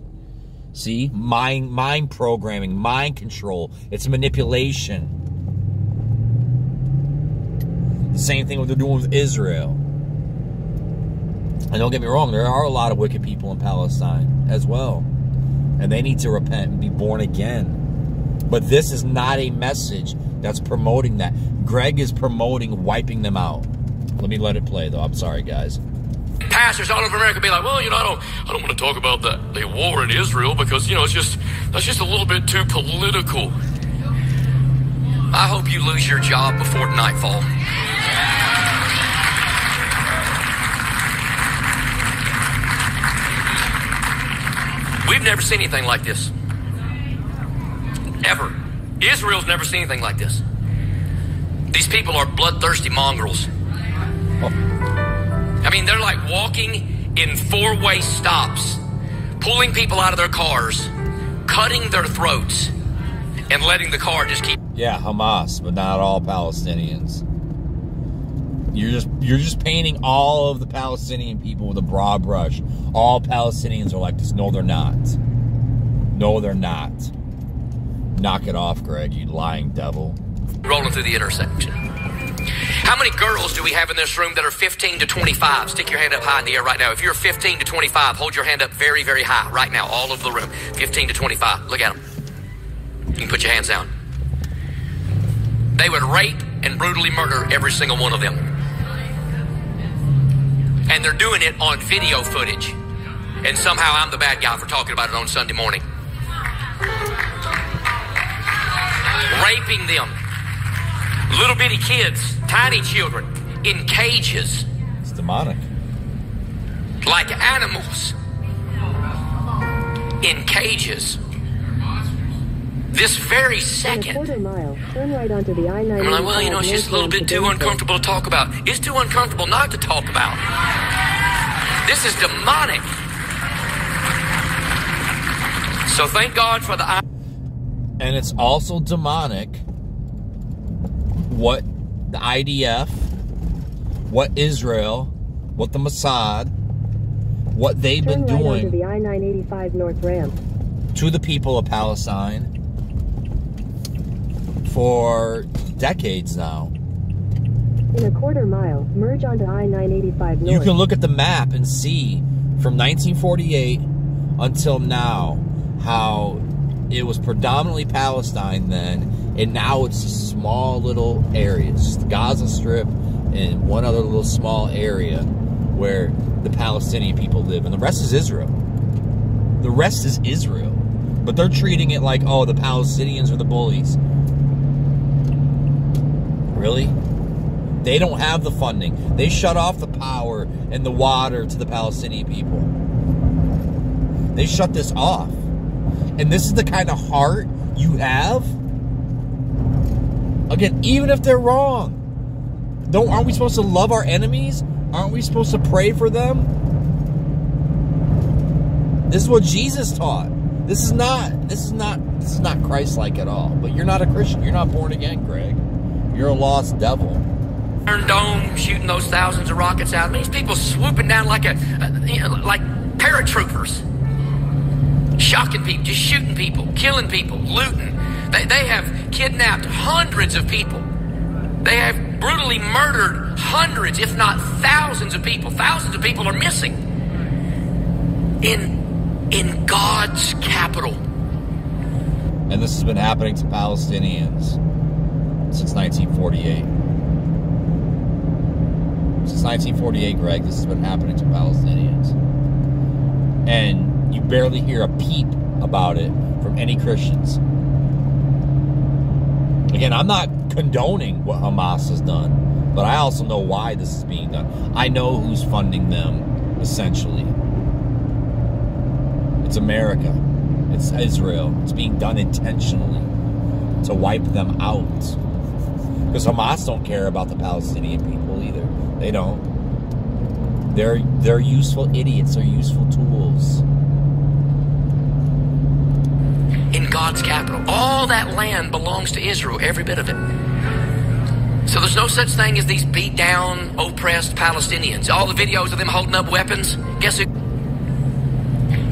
See? Mind mind programming, mind control. It's manipulation. The same thing what they're doing with Israel. And don't get me wrong, there are a lot of wicked people in Palestine as well. And they need to repent and be born again. But this is not a message that's promoting that. Greg is promoting wiping them out. Let me let it play though. I'm sorry, guys. Pastors all over America be like, well, you know, I don't, I don't want to talk about the, the war in Israel because you know it's just that's just a little bit too political. I hope you lose your job before nightfall. We've never seen anything like this. Ever. Israel's never seen anything like this. These people are bloodthirsty mongrels. I mean, they're like walking in four way stops, pulling people out of their cars, cutting their throats, and letting the car just keep. Yeah, Hamas, but not all Palestinians. You're just you're just painting all of the Palestinian people with a broad brush. All Palestinians are like this. No, they're not. No, they're not. Knock it off, Greg, you lying devil. rolling through the intersection. How many girls do we have in this room that are 15 to 25? Stick your hand up high in the air right now. If you're 15 to 25, hold your hand up very, very high right now, all over the room. 15 to 25. Look at them. You can put your hands down. They would rape and brutally murder every single one of them. And they're doing it on video footage. And somehow I'm the bad guy for talking about it on Sunday morning. Raping them. Little bitty kids, tiny children, in cages, It's demonic. like animals. In cages. This very second. quarter mile, turn right onto the I-95 I'm like, well, you know, it's just a little bit too uncomfortable to talk about. It's too uncomfortable not to talk about. This is demonic. So thank God for the eye. And it's also demonic what the IDF, what Israel, what the Mossad, what they've Turn been right doing the I-985 north ramp. to the people of Palestine for decades now. In a quarter mile, merge onto I-985 north. You can look at the map and see from 1948 until now how it was predominantly Palestine then, and now it's small little areas, the Gaza Strip and one other little small area where the Palestinian people live, and the rest is Israel. The rest is Israel, but they're treating it like, oh, the Palestinians are the bullies. Really? They don't have the funding. They shut off the power and the water to the Palestinian people. They shut this off. And this is the kind of heart you have? Again, even if they're wrong. Don't aren't we supposed to love our enemies? Aren't we supposed to pray for them? This is what Jesus taught. This is not this is not this is not Christ-like at all. But you're not a Christian. You're not born again, Greg. You're a lost devil. Iron Dome shooting those thousands of rockets out. These people swooping down like a, you know, like paratroopers, shocking people, just shooting people, killing people, looting. They, they have kidnapped hundreds of people. They have brutally murdered hundreds, if not thousands of people. Thousands of people are missing in in God's capital. And this has been happening to Palestinians since 1948. Since 1948, Greg, this has been happening to Palestinians. And you barely hear a peep about it from any Christians. Again, I'm not condoning what Hamas has done, but I also know why this is being done. I know who's funding them, essentially. It's America, it's Israel. It's being done intentionally to wipe them out. Because Hamas don't care about the Palestinian people either. They don't. They're they're useful idiots. They're useful tools. in God's capital. All that land belongs to Israel, every bit of it. So there's no such thing as these beat down, oppressed Palestinians. All the videos of them holding up weapons, guess who?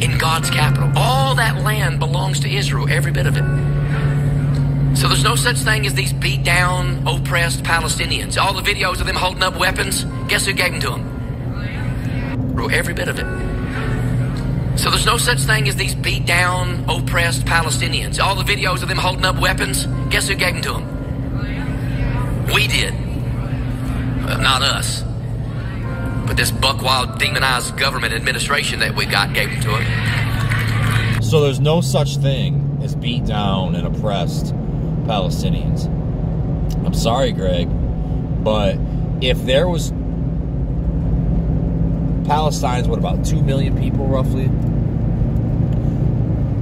In God's capital. All that land belongs to Israel, every bit of it. So there's no such thing as these beat down, oppressed Palestinians. All the videos of them holding up weapons, guess who gave them to them? Every bit of it. So there's no such thing as these beat down, oppressed Palestinians. All the videos of them holding up weapons, guess who gave them to them? We did. Uh, not us. But this buckwild, demonized government administration that we got gave them to them. So there's no such thing as beat down and oppressed Palestinians. I'm sorry, Greg, but if there was Palestine's what about 2 million people roughly?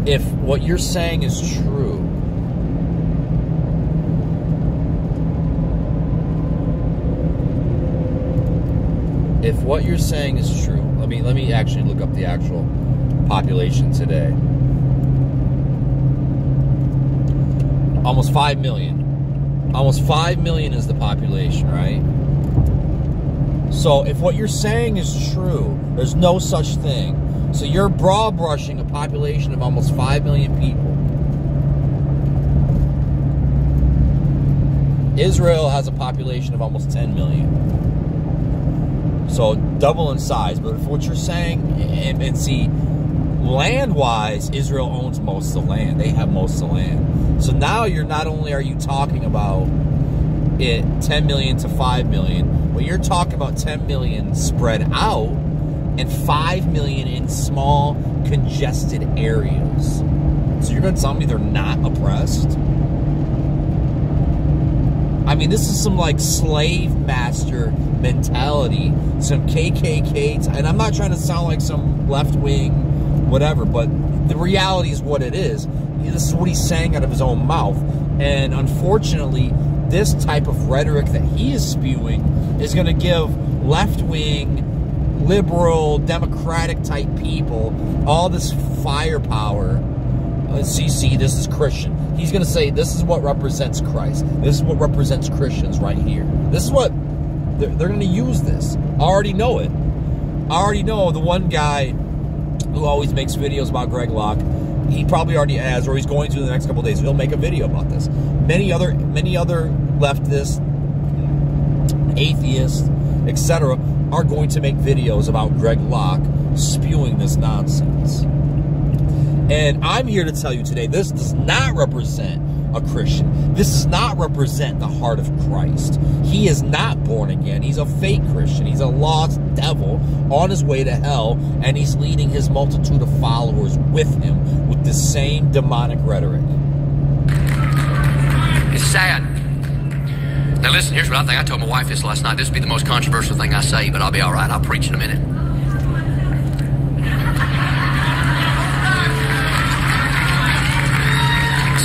If what you're saying is true, if what you're saying is true, let me let me actually look up the actual population today. Almost 5 million. Almost 5 million is the population, right? So if what you're saying is true, there's no such thing. So you're broad brushing a population of almost 5 million people. Israel has a population of almost 10 million. So double in size. But if what you're saying, and, and see, land wise, Israel owns most of the land. They have most of the land. So now you're not only are you talking about it 10 million to 5 million, but you're talking about 10 million spread out and 5 million in small congested areas. So you're going to tell me they're not oppressed? I mean, this is some like slave master mentality, some KKK, and I'm not trying to sound like some left wing, whatever, but the reality is what it is. This is what he's saying out of his own mouth. And unfortunately, this type of rhetoric that he is spewing is going to give left wing, liberal, democratic type people all this firepower. Uh, see, this is Christian. He's going to say this is what represents Christ. This is what represents Christians right here. This is what they're, they're going to use this. I already know it. I already know the one guy who always makes videos about Greg Locke. He probably already has, or he's going to in the next couple days. He'll make a video about this. Many other, many other leftists, atheists, etc., are going to make videos about Greg Locke spewing this nonsense. And I'm here to tell you today, this does not represent a Christian. This does not represent the heart of Christ. He is not born again. He's a fake Christian. He's a lost devil on his way to hell, and he's leading his multitude of followers with him with the same demonic rhetoric. It's sad. Now listen, here's what I think. I told my wife this last night. This would be the most controversial thing I say, but I'll be all right. I'll preach in a minute.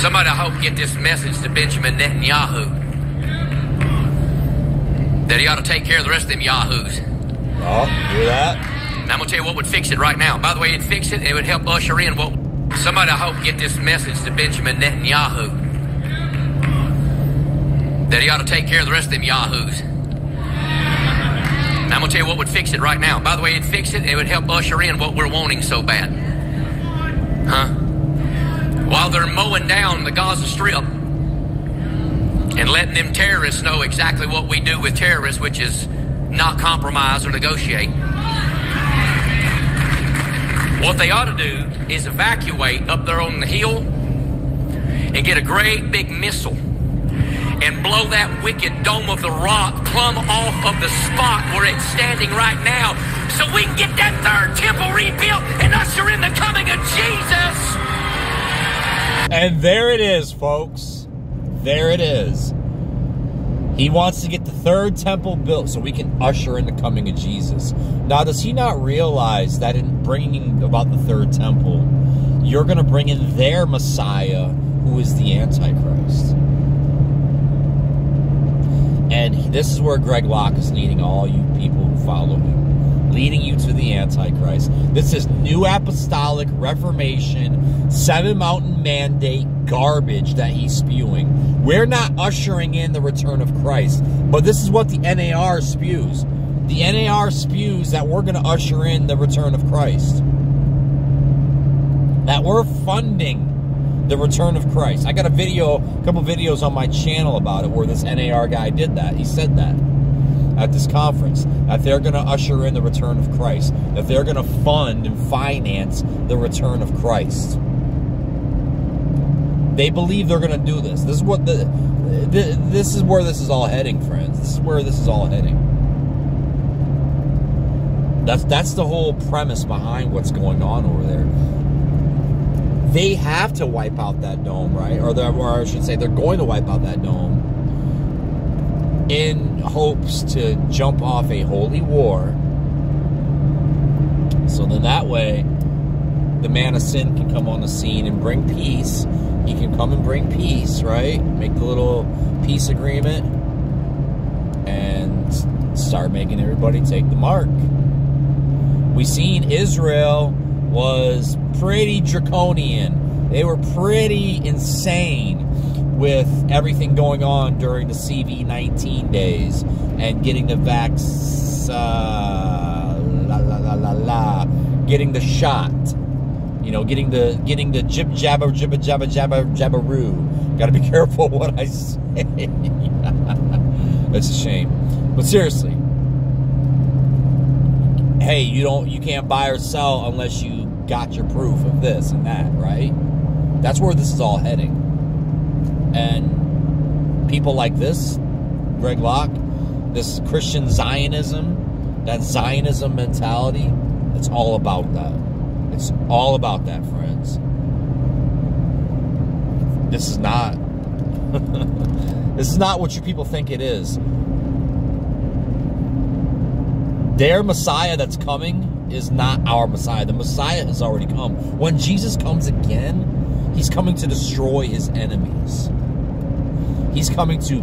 Somebody, I hope, get this message to Benjamin Netanyahu that he ought to take care of the rest of them yahoos. Oh, hear that? And I'm gonna tell you what would fix it right now. By the way, it'd fix it. and It would help usher in what. Somebody, I hope, get this message to Benjamin Netanyahu that he ought to take care of the rest of them yahoos. And I'm gonna tell you what would fix it right now. By the way, it'd fix it. and It would help usher in what we're wanting so bad. Huh? While they're mowing down the Gaza Strip and letting them terrorists know exactly what we do with terrorists, which is not compromise or negotiate. What they ought to do is evacuate up there on the hill and get a great big missile and blow that wicked dome of the rock plumb off of the spot where it's standing right now so we can get that third temple rebuilt and usher in the coming of Jesus. And there it is, folks. There it is. He wants to get the third temple built so we can usher in the coming of Jesus. Now, does he not realize that in bringing about the third temple, you're going to bring in their Messiah, who is the Antichrist? And this is where Greg Locke is leading all you people who follow him, leading you to the Antichrist. This is new apostolic reformation, seven mountain mandate garbage that he's spewing. We're not ushering in the return of Christ, but this is what the NAR spews. The NAR spews that we're going to usher in the return of Christ. That we're funding the return of Christ. I got a video, a couple videos on my channel about it where this NAR guy did that. He said that at this conference that they're going to usher in the return of Christ, that they're going to fund and finance the return of Christ. They believe they're going to do this. This is what the, this is where this is all heading, friends. This is where this is all heading. That's that's the whole premise behind what's going on over there they have to wipe out that dome, right? Or, or I should say, they're going to wipe out that dome in hopes to jump off a holy war. So then that way, the man of sin can come on the scene and bring peace. He can come and bring peace, right? Make the little peace agreement and start making everybody take the mark. We seen Israel was pretty draconian. They were pretty insane with everything going on during the CV19 days and getting the vax, uh, la la la la la, getting the shot. You know, getting the getting the jib jabber jibba jabba jabba jabbaroo. Got to be [LAUGHS] careful what I say. [LAUGHS] It's a shame, but seriously, hey, you don't you can't buy or sell unless you got your proof of this and that, right? That's where this is all heading. And people like this, Greg Locke, this Christian Zionism, that Zionism mentality, it's all about that. It's all about that, friends. This is not [LAUGHS] this is not what you people think it is. Their Messiah that's coming is not our Messiah. The Messiah has already come. When Jesus comes again, he's coming to destroy his enemies. He's coming to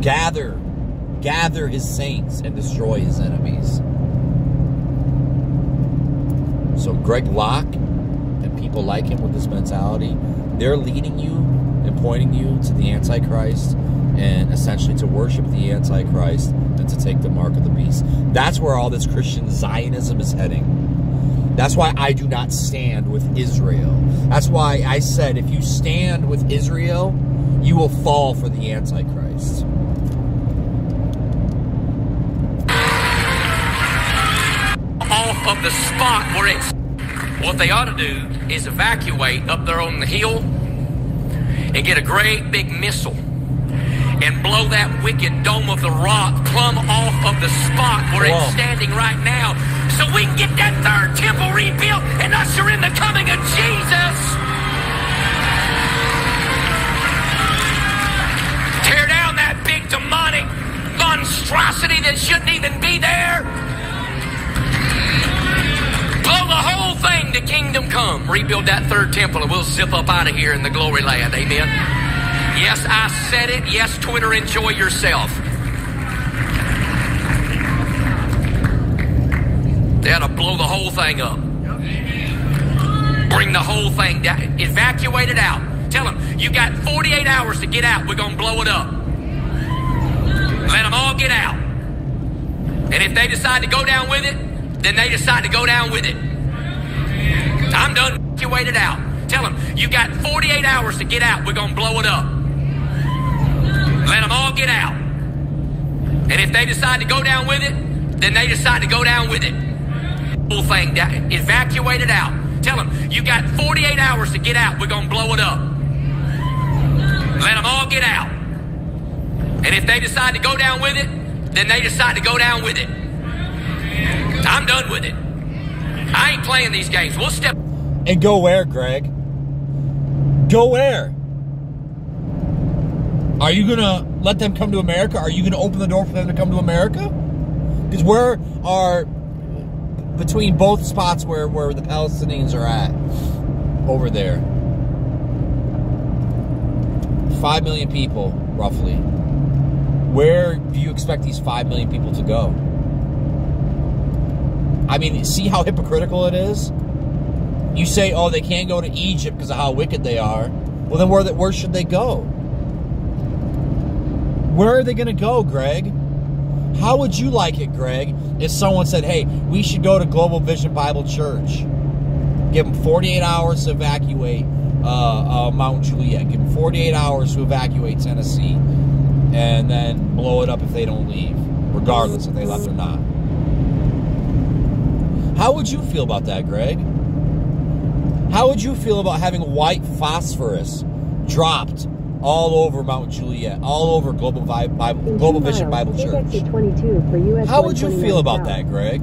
gather, gather his saints and destroy his enemies. So Greg Locke and people like him with this mentality, they're leading you and pointing you to the Antichrist and essentially to worship the Antichrist and to take the mark of the beast. That's where all this Christian Zionism is heading. That's why I do not stand with Israel. That's why I said if you stand with Israel, you will fall for the Antichrist. Off of the spot where it's. What they ought to do is evacuate up there on the hill and get a great big missile and blow that wicked dome of the rock plumb off of the spot where Whoa. it's standing right now so we can get that third temple rebuilt and usher in the coming of Jesus. Monstrosity that shouldn't even be there. Blow the whole thing to kingdom come. Rebuild that third temple and we'll zip up out of here in the glory land. Amen. Yes, I said it. Yes, Twitter, enjoy yourself. They ought to blow the whole thing up. Bring the whole thing down. Evacuate it out. Tell them, you got 48 hours to get out. We're going to blow it up. Let them all get out. And if they decide to go down with it, then they decide to go down with it. I'm done. Evacuate it out. Tell them, you got 48 hours to get out. We're going to blow it up. Let them all get out. And if they decide to go down with it, then they decide to go down with it. Whole thing. Evacuate it out. Tell them, you got 48 hours to get out. We're going to blow it up. Let them all get out. And if they decide to go down with it, then they decide to go down with it. I'm done with it. I ain't playing these games. We'll step. And go where, Greg? Go where? Are you gonna let them come to America? Are you gonna open the door for them to come to America? Because where are between both spots where where the Palestinians are at over there? Five million people, roughly. Where do you expect these five million people to go? I mean, see how hypocritical it is? You say, oh, they can't go to Egypt because of how wicked they are. Well, then where, where should they go? Where are they going to go, Greg? How would you like it, Greg, if someone said, hey, we should go to Global Vision Bible Church? Give them 48 hours to evacuate uh, uh, Mount Juliet. Give them 48 hours to evacuate Tennessee. And then blow it up if they don't leave, regardless if they left or not. How would you feel about that, Greg? How would you feel about having white phosphorus dropped all over Mount Juliet, all over Global, Bible, Global Vision Bible Church? How would you feel about that, Greg?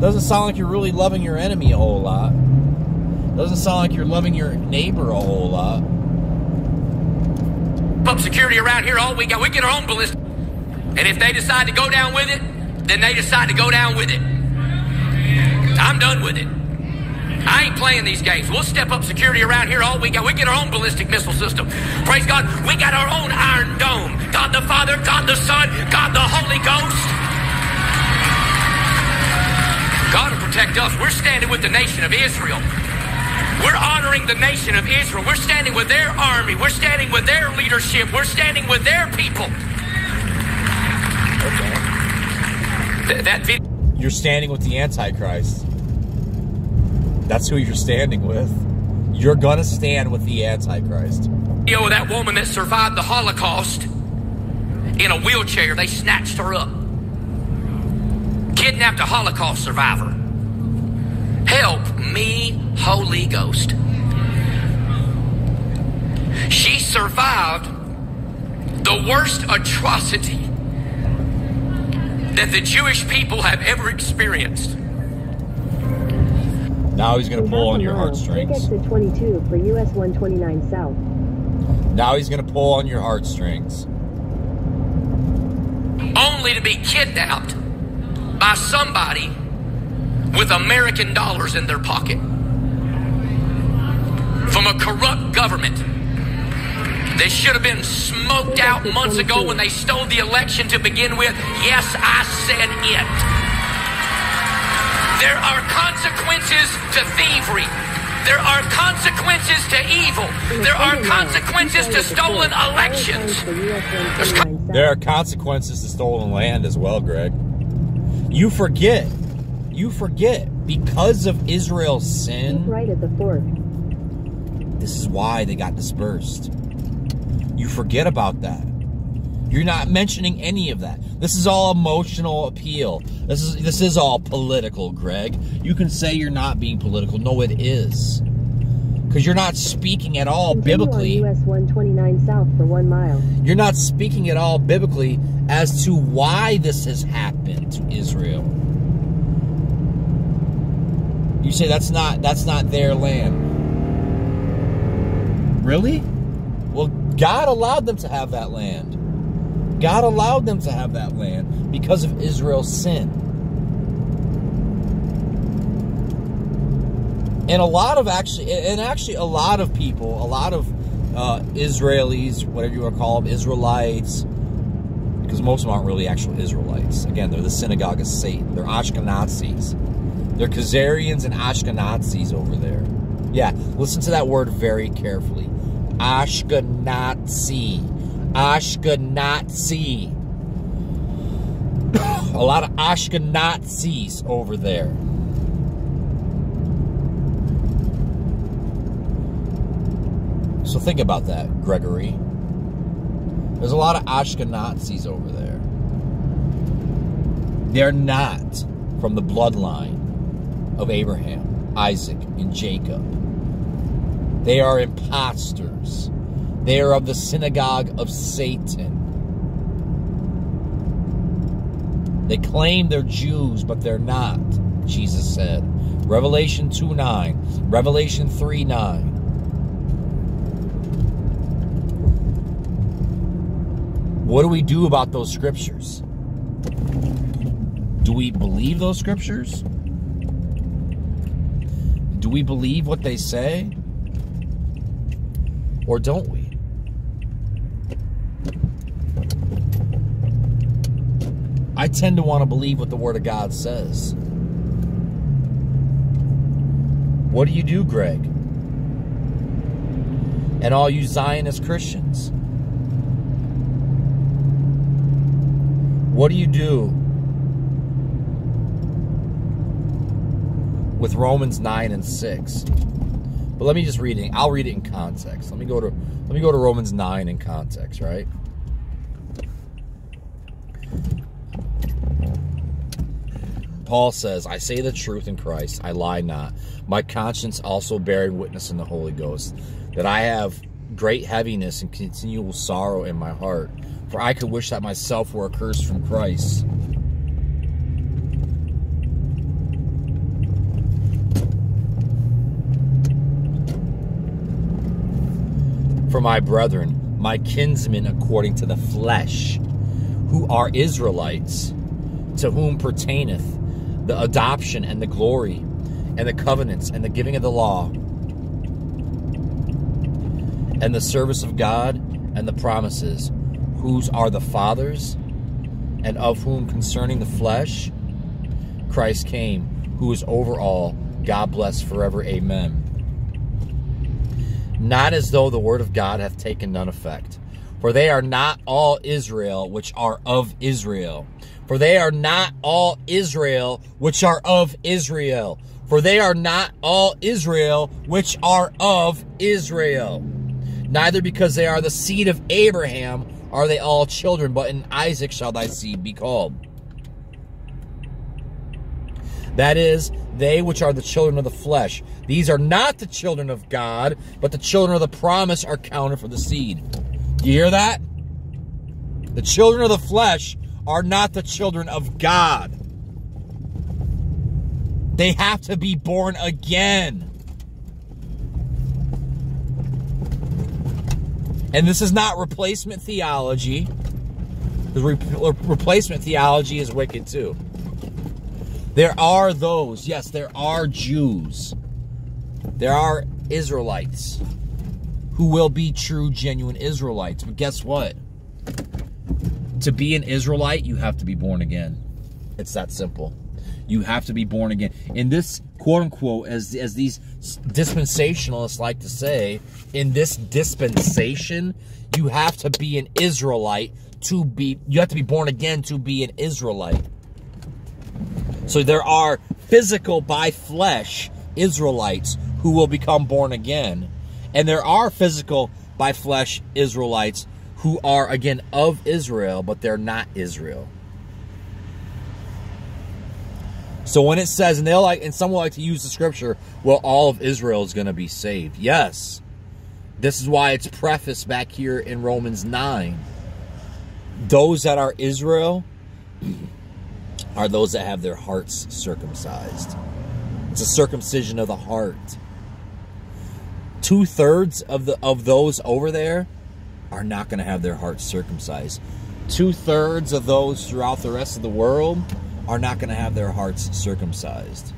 Doesn't sound like you're really loving your enemy a whole lot. Doesn't sound like you're loving your neighbor a whole lot. Pump security around here all we got. We get our own ballistic. And if they decide to go down with it, then they decide to go down with it. I'm done with it. I ain't playing these games. We'll step up security around here all we got. We get our own ballistic missile system. Praise God. We got our own Iron Dome. God the Father, God the Son, God the Holy Ghost. God will protect us. We're standing with the nation of Israel. We're honoring the nation of Israel. We're standing with their army. We're standing with their leadership. We're standing with their people. Okay. Th- that video. You're standing with the Antichrist. That's who you're standing with. You're going to stand with the Antichrist. You know, that woman that survived the Holocaust in a wheelchair, they snatched her up. Kidnapped a Holocaust survivor. Help me, Holy Ghost. She survived the worst atrocity that the Jewish people have ever experienced. Now he's going to pull on your heartstrings. exit 22 for US 129 South. Now he's going to pull on your heartstrings. Only to be kidnapped by somebody with American dollars in their pocket. From a corrupt government They should have been smoked out months ago when they stole the election to begin with. Yes, I said it. There are consequences to thievery. There are consequences to evil. There are consequences to stolen elections. Con- there are consequences to stolen land as well, Greg. You forget. You forget. Because of Israel's sin. right at the fork. This is why they got dispersed. You forget about that. You're not mentioning any of that. This is all emotional appeal. This is this is all political, Greg. You can say you're not being political. No, it is. Because you're not speaking at all Continue biblically. On US 129 South for one mile. You're not speaking at all biblically as to why this has happened to Israel. You say that's not that's not their land. Really? Well, God allowed them to have that land. God allowed them to have that land because of Israel's sin. And a lot of actually, and actually a lot of people, a lot of uh, Israelis, whatever you want to call them, Israelites, because most of them aren't really actual Israelites. Again, they're the synagogue of Satan. They're Ashkenazis. They're Khazarians and Ashkenazis over there. Yeah, listen to that word very carefully. Ashkenazi. Ashkenazi. [COUGHS] a lot of Ashkenazis over there. So think about that, Gregory. There's a lot of Ashkenazis over there. They're not from the bloodline of Abraham, Isaac, and Jacob. They are imposters. They are of the synagogue of Satan. They claim they're Jews, but they're not, Jesus said. Revelation 2 9, Revelation 3 9. What do we do about those scriptures? Do we believe those scriptures? Do we believe what they say? Or don't we? I tend to want to believe what the Word of God says. What do you do, Greg? And all you Zionist Christians? What do you do with Romans 9 and 6? But let me just read it. I'll read it in context. Let me go to let me go to Romans 9 in context, right? Paul says, I say the truth in Christ, I lie not. My conscience also bearing witness in the Holy Ghost, that I have great heaviness and continual sorrow in my heart. For I could wish that myself were accursed from Christ. For my brethren, my kinsmen according to the flesh, who are Israelites, to whom pertaineth the adoption and the glory and the covenants and the giving of the law and the service of God and the promises, whose are the fathers, and of whom concerning the flesh Christ came, who is over all. God bless forever. Amen. Not as though the word of God hath taken none effect. For they are not all Israel which are of Israel. For they are not all Israel which are of Israel. For they are not all Israel which are of Israel. Neither because they are the seed of Abraham are they all children, but in Isaac shall thy seed be called. That is, they which are the children of the flesh. These are not the children of God, but the children of the promise are counted for the seed. Do you hear that? The children of the flesh are not the children of God. They have to be born again. And this is not replacement theology. The re- replacement theology is wicked too. There are those, yes, there are Jews. There are Israelites who will be true, genuine Israelites. But guess what? To be an Israelite, you have to be born again. It's that simple. You have to be born again. In this quote unquote, as as these dispensationalists like to say, in this dispensation, you have to be an Israelite to be you have to be born again to be an Israelite. So there are physical by flesh Israelites who will become born again. And there are physical by flesh Israelites who are again of Israel, but they're not Israel. So when it says, and they'll like, and some will like to use the scripture, well, all of Israel is going to be saved. Yes. This is why it's prefaced back here in Romans 9. Those that are Israel are those that have their hearts circumcised. It's a circumcision of the heart. Two thirds of the of those over there are not going to have their hearts circumcised. Two thirds of those throughout the rest of the world are not going to have their hearts circumcised.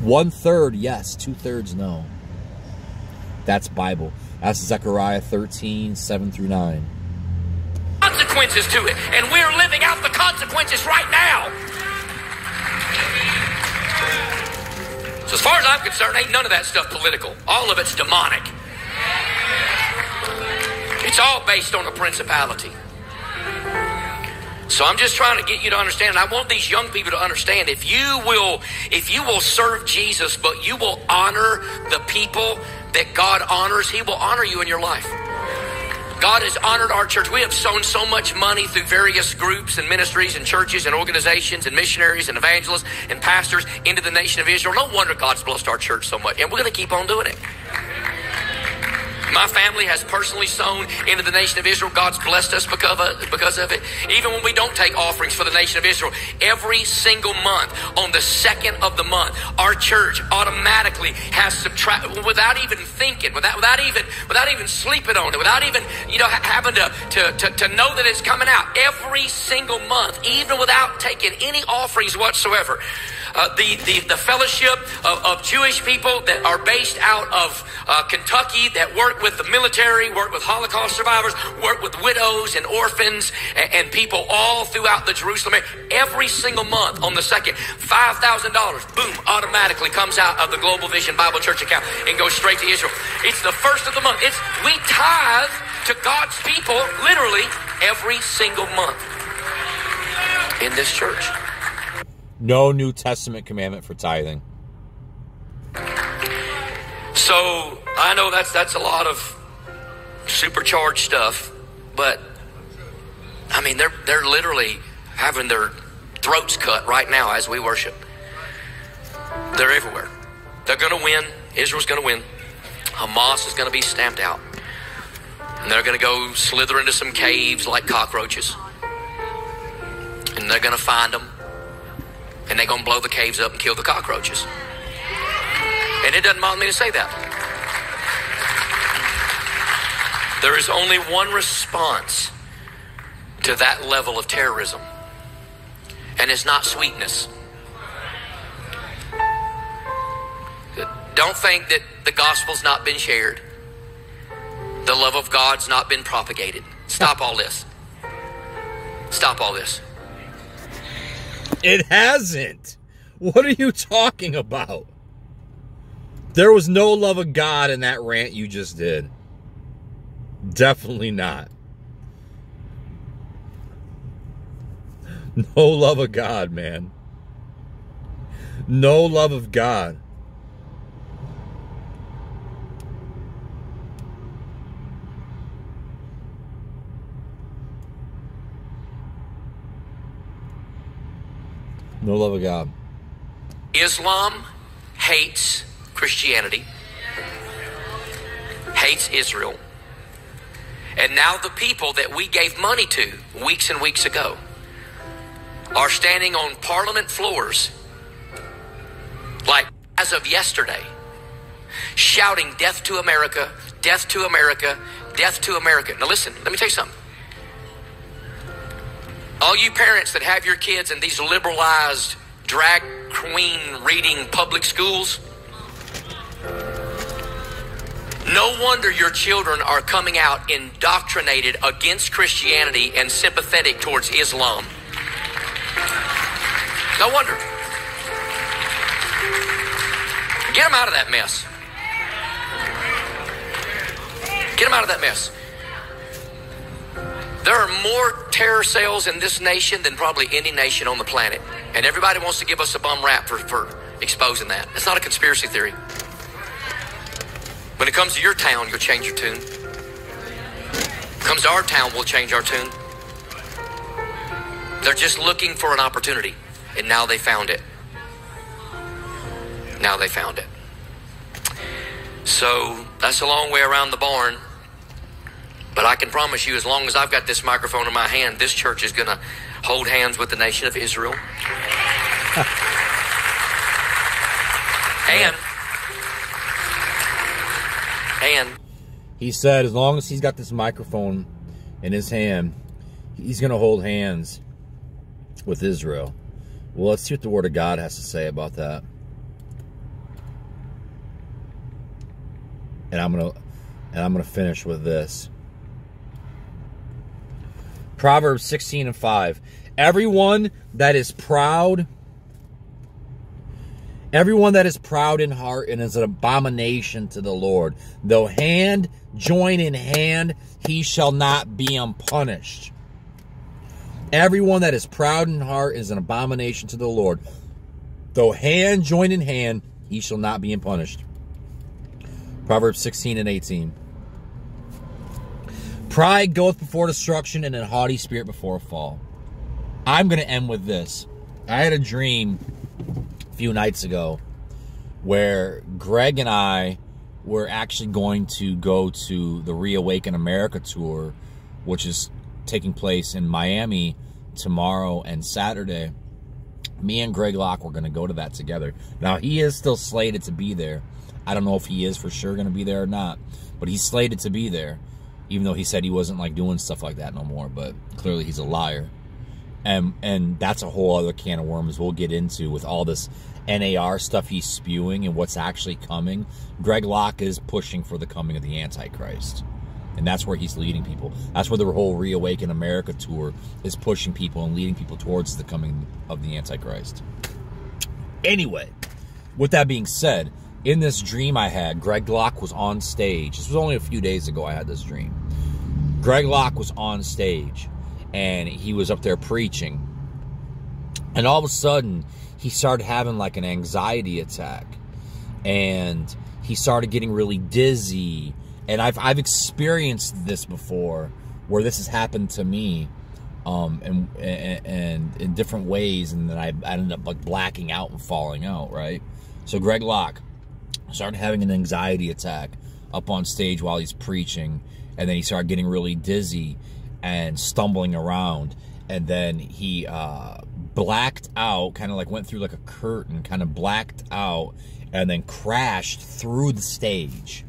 One third, yes. Two thirds, no. That's Bible. That's Zechariah 13, 7 through 9. Consequences to it. And we're living out the consequences right now. So, as far as I'm concerned, ain't none of that stuff political. All of it's demonic. It's all based on a principality. So I'm just trying to get you to understand. I want these young people to understand if you will if you will serve Jesus but you will honor the people that God honors, he will honor you in your life. God has honored our church. We have sown so much money through various groups and ministries and churches and organizations and missionaries and evangelists and pastors into the nation of Israel. No wonder God's blessed our church so much. And we're going to keep on doing it. My family has personally sown into the nation of Israel. God's blessed us because of, it, because of it. Even when we don't take offerings for the nation of Israel, every single month, on the second of the month, our church automatically has subtract without even thinking, without without even without even sleeping on it, without even you know having to to, to, to know that it's coming out. Every single month, even without taking any offerings whatsoever. Uh, the, the, the fellowship of, of, Jewish people that are based out of uh, Kentucky that work with the military, work with Holocaust survivors, work with widows and orphans and, and people all throughout the Jerusalem area. Every single month on the second, $5,000, boom, automatically comes out of the Global Vision Bible Church account and goes straight to Israel. It's the first of the month. It's we tithe to God's people literally every single month in this church. No New Testament commandment for tithing. So I know that's that's a lot of supercharged stuff, but I mean they're they're literally having their throats cut right now as we worship. They're everywhere. They're going to win. Israel's going to win. Hamas is going to be stamped out. And they're going to go slither into some caves like cockroaches. And they're going to find them and they're going to blow the caves up and kill the cockroaches. And it doesn't bother me to say that. There is only one response to that level of terrorism, and it's not sweetness. Don't think that the gospel's not been shared, the love of God's not been propagated. Stop all this. Stop all this. It hasn't. What are you talking about? There was no love of God in that rant you just did. Definitely not. No love of God, man. No love of God. No love of God. Islam hates Christianity, hates Israel. And now the people that we gave money to weeks and weeks ago are standing on parliament floors, like as of yesterday, shouting, Death to America, death to America, death to America. Now, listen, let me tell you something. All you parents that have your kids in these liberalized, drag queen reading public schools, no wonder your children are coming out indoctrinated against Christianity and sympathetic towards Islam. No wonder. Get them out of that mess. Get them out of that mess. There are more terror cells in this nation than probably any nation on the planet. And everybody wants to give us a bum rap for, for exposing that. It's not a conspiracy theory. When it comes to your town, you'll change your tune. Comes to our town, we'll change our tune. They're just looking for an opportunity, and now they found it. Now they found it. So that's a long way around the barn. But I can promise you, as long as I've got this microphone in my hand, this church is going to hold hands with the nation of Israel. [LAUGHS] and, and, He said, as long as he's got this microphone in his hand, he's going to hold hands with Israel. Well, let's see what the Word of God has to say about that. And I'm gonna, and I'm gonna finish with this. Proverbs 16 and 5. Everyone that is proud, everyone that is proud in heart and is an abomination to the Lord, though hand join in hand, he shall not be unpunished. Everyone that is proud in heart is an abomination to the Lord. Though hand join in hand, he shall not be unpunished. Proverbs 16 and 18. Pride goeth before destruction, and a haughty spirit before a fall. I'm going to end with this. I had a dream a few nights ago where Greg and I we're actually going to go to the Reawaken America tour, which is taking place in Miami tomorrow and Saturday. Me and Greg Locke were going to go to that together. Now, he is still slated to be there. I don't know if he is for sure going to be there or not, but he's slated to be there, even though he said he wasn't like doing stuff like that no more. But clearly, he's a liar. And, and that's a whole other can of worms we'll get into with all this NAR stuff he's spewing and what's actually coming. Greg Locke is pushing for the coming of the Antichrist. And that's where he's leading people. That's where the whole Reawaken America tour is pushing people and leading people towards the coming of the Antichrist. Anyway, with that being said, in this dream I had, Greg Locke was on stage. This was only a few days ago I had this dream. Greg Locke was on stage and he was up there preaching. And all of a sudden, he started having like an anxiety attack. And he started getting really dizzy. And I've, I've experienced this before where this has happened to me um, and, and, and in different ways. And then I, I ended up like blacking out and falling out, right? So Greg Locke started having an anxiety attack up on stage while he's preaching. And then he started getting really dizzy and stumbling around. And then he uh, blacked out, kind of like went through like a curtain, kind of blacked out, and then crashed through the stage.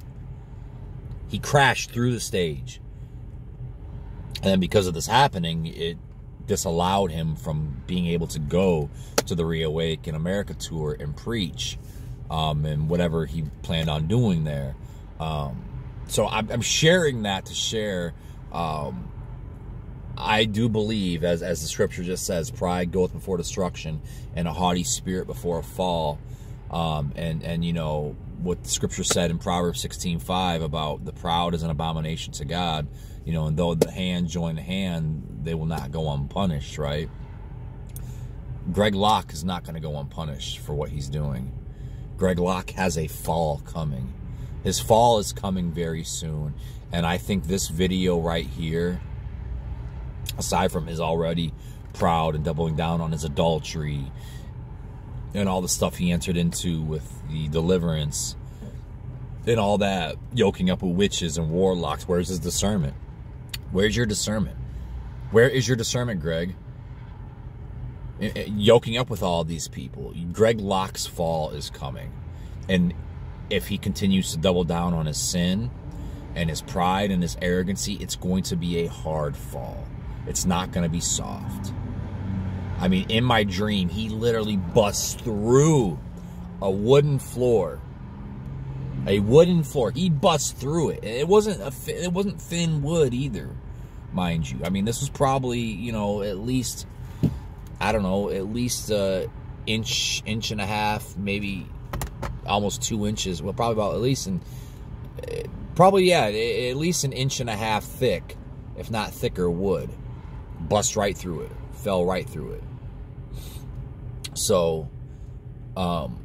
He crashed through the stage. And then because of this happening, it disallowed him from being able to go to the Reawaken America tour and preach um, and whatever he planned on doing there. Um, so I'm, I'm, sharing that to share. Um, I do believe, as, as the scripture just says, pride goeth before destruction and a haughty spirit before a fall. Um, and, and, you know, what the scripture said in Proverbs 16.5 about the proud is an abomination to God, you know, and though the hand join the hand, they will not go unpunished, right? Greg Locke is not going to go unpunished for what he's doing. Greg Locke has a fall coming. His fall is coming very soon. And I think this video right here aside from his already proud and doubling down on his adultery and all the stuff he entered into with the deliverance and all that yoking up with witches and warlocks where's his discernment where's your discernment where is your discernment greg Eh, eh, yoking up with all these people greg locke's fall is coming and if he continues to double down on his sin and his pride and his arrogancy it's going to be a hard fall it's not going to be soft. I mean, in my dream, he literally busts through a wooden floor. A wooden floor. He busts through it. It wasn't a it wasn't thin wood either, mind you. I mean, this was probably, you know, at least I don't know, at least a inch, inch and a half, maybe almost two inches. Well, probably about at least in probably yeah, at least an inch and a half thick, if not thicker wood bust right through it, fell right through it. So, um,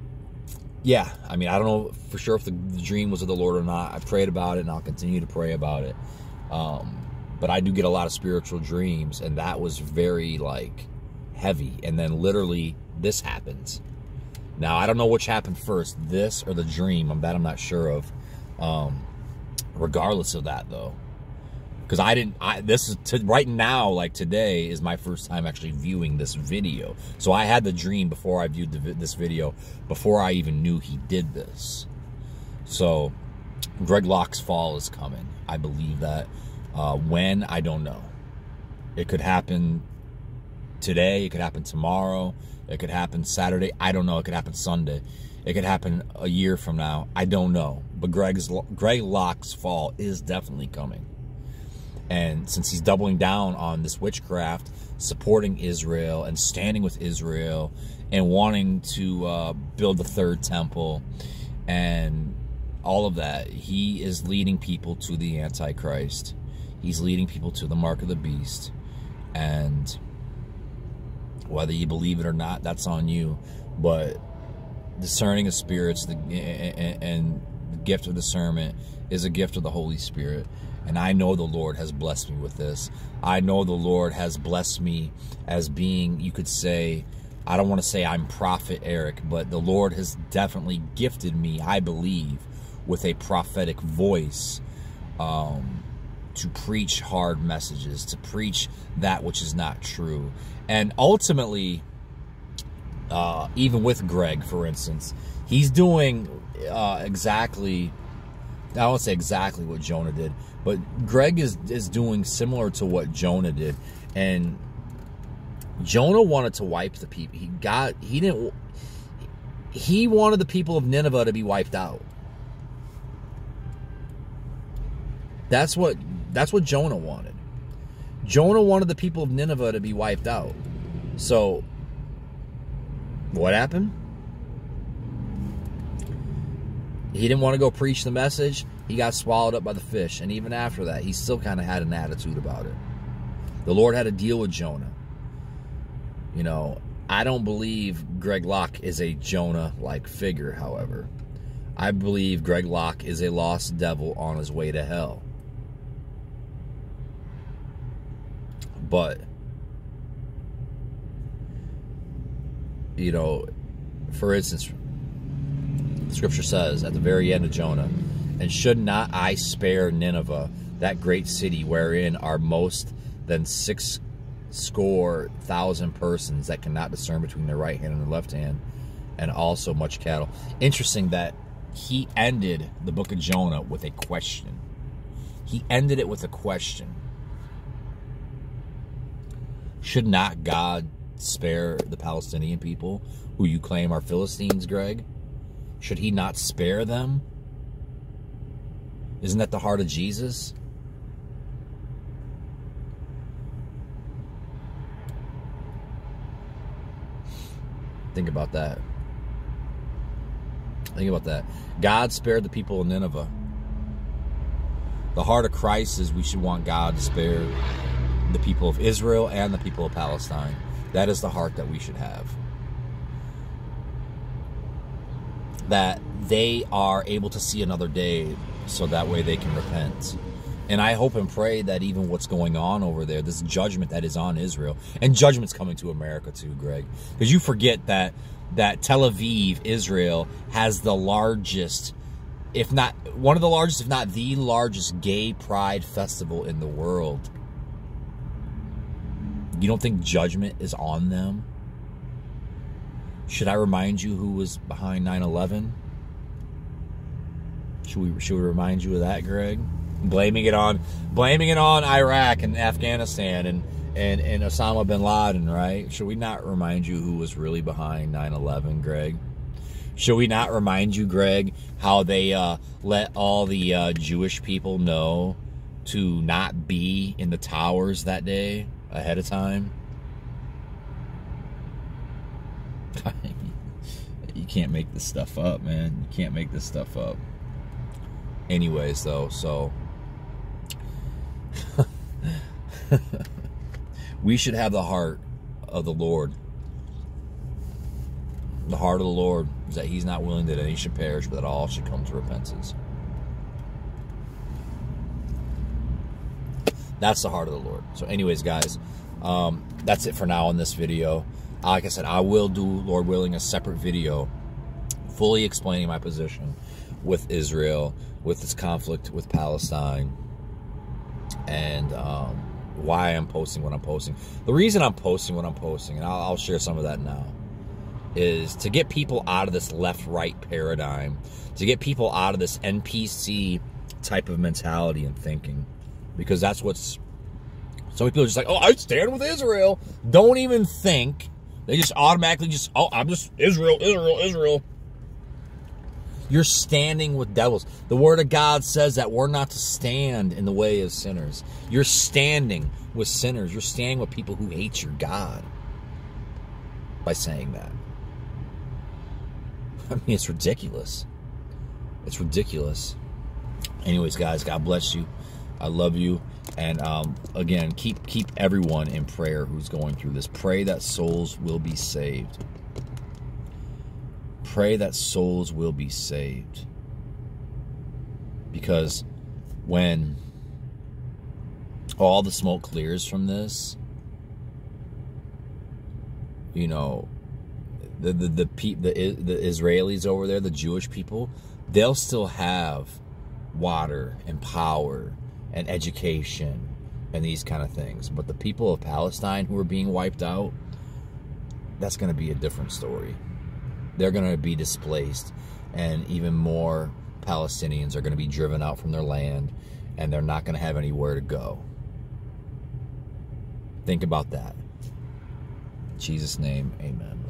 yeah, I mean, I don't know for sure if the, the, dream was of the Lord or not. I prayed about it and I'll continue to pray about it. Um, but I do get a lot of spiritual dreams, and that was very like heavy. And then literally, this happens. Now, I don't know which happened first, this or the dream. I'm that I'm not sure of. Um, regardless of that, though, because I didn't. I, this is to, right now, like today, is my first time actually viewing this video. So I had the dream before I viewed the, this video, before I even knew he did this. So Greg Locke's fall is coming. I believe that. Uh, when I don't know. It could happen today. It could happen tomorrow. It could happen Saturday. I don't know. It could happen Sunday. It could happen a year from now. I don't know. But Greg's Greg Locke's fall is definitely coming. And since he's doubling down on this witchcraft, supporting Israel and standing with Israel and wanting to uh, build the third temple and all of that, he is leading people to the Antichrist. He's leading people to the mark of the beast. And whether you believe it or not, that's on you. But discerning of spirits the, and, and the gift of discernment is a gift of the Holy Spirit. And I know the Lord has blessed me with this. I know the Lord has blessed me as being, you could say, I don't want to say I'm Prophet Eric, but the Lord has definitely gifted me, I believe, with a prophetic voice um, to preach hard messages, to preach that which is not true. And ultimately, uh, even with Greg, for instance, he's doing uh, exactly, I won't say exactly what Jonah did, but Greg is, is doing similar to what Jonah did. And Jonah wanted to wipe the people. He got, he didn't, he wanted the people of Nineveh to be wiped out. That's what that's what Jonah wanted. Jonah wanted the people of Nineveh to be wiped out. So what happened? He didn't want to go preach the message. He got swallowed up by the fish. And even after that, he still kind of had an attitude about it. The Lord had to deal with Jonah. You know, I don't believe Greg Locke is a Jonah like figure, however. I believe Greg Locke is a lost devil on his way to hell. But, you know, for instance, scripture says at the very end of Jonah, and should not I spare Nineveh, that great city wherein are most than six score thousand persons that cannot discern between their right hand and their left hand, and also much cattle. Interesting that he ended the book of Jonah with a question. He ended it with a question. Should not God spare the Palestinian people who you claim are Philistines, Greg? Should he not spare them? Isn't that the heart of Jesus? Think about that. Think about that. God spared the people of Nineveh. The heart of Christ is we should want God to spare the people of Israel and the people of Palestine. That is the heart that we should have. That they are able to see another day so that way they can repent. And I hope and pray that even what's going on over there, this judgment that is on Israel, and judgment's coming to America too, Greg. Because you forget that that Tel Aviv, Israel, has the largest, if not one of the largest, if not the largest gay pride festival in the world. You don't think judgment is on them? Should I remind you who was behind 9 11? Should we, should we remind you of that, Greg? blaming it on blaming it on Iraq and Afghanistan and and and Osama bin Laden, right? Should we not remind you who was really behind 9/11, Greg? Should we not remind you, Greg, how they uh, let all the uh, Jewish people know to not be in the towers that day ahead of time? [LAUGHS] you can't make this stuff up, man. You can't make this stuff up. Anyways, though, so [LAUGHS] we should have the heart of the Lord. The heart of the Lord is that He's not willing that any should perish, but that all should come to repentance. That's the heart of the Lord. So, anyways, guys, um, that's it for now on this video. Like I said, I will do, Lord willing, a separate video fully explaining my position with Israel, with this conflict with Palestine, and um, why I'm posting what I'm posting. The reason I'm posting what I'm posting, and I'll, I'll share some of that now, is to get people out of this left-right paradigm, to get people out of this NPC type of mentality and thinking, because that's what's. So people are just like, oh, I stand with Israel. Don't even think. They just automatically just, oh, I'm just Israel, Israel, Israel. You're standing with devils. The Word of God says that we're not to stand in the way of sinners. You're standing with sinners. You're standing with people who hate your God by saying that. [LAUGHS] I mean, it's ridiculous. It's ridiculous. Anyways, guys, God bless you. I love you. And um, again, keep keep everyone in prayer who's going through this. Pray that souls will be saved pray that souls will be saved. Because when all the smoke clears from this, you know, the the the, the the Israelis over there, the Jewish people, they'll still have water and power and education and these kind of things. But the people of Palestine who are being wiped out, that's going to be a different story. They're going to be displaced, and even more Palestinians are going to be driven out from their land, and they're not going to have anywhere to go. Think about that. In Jesus' name, amen.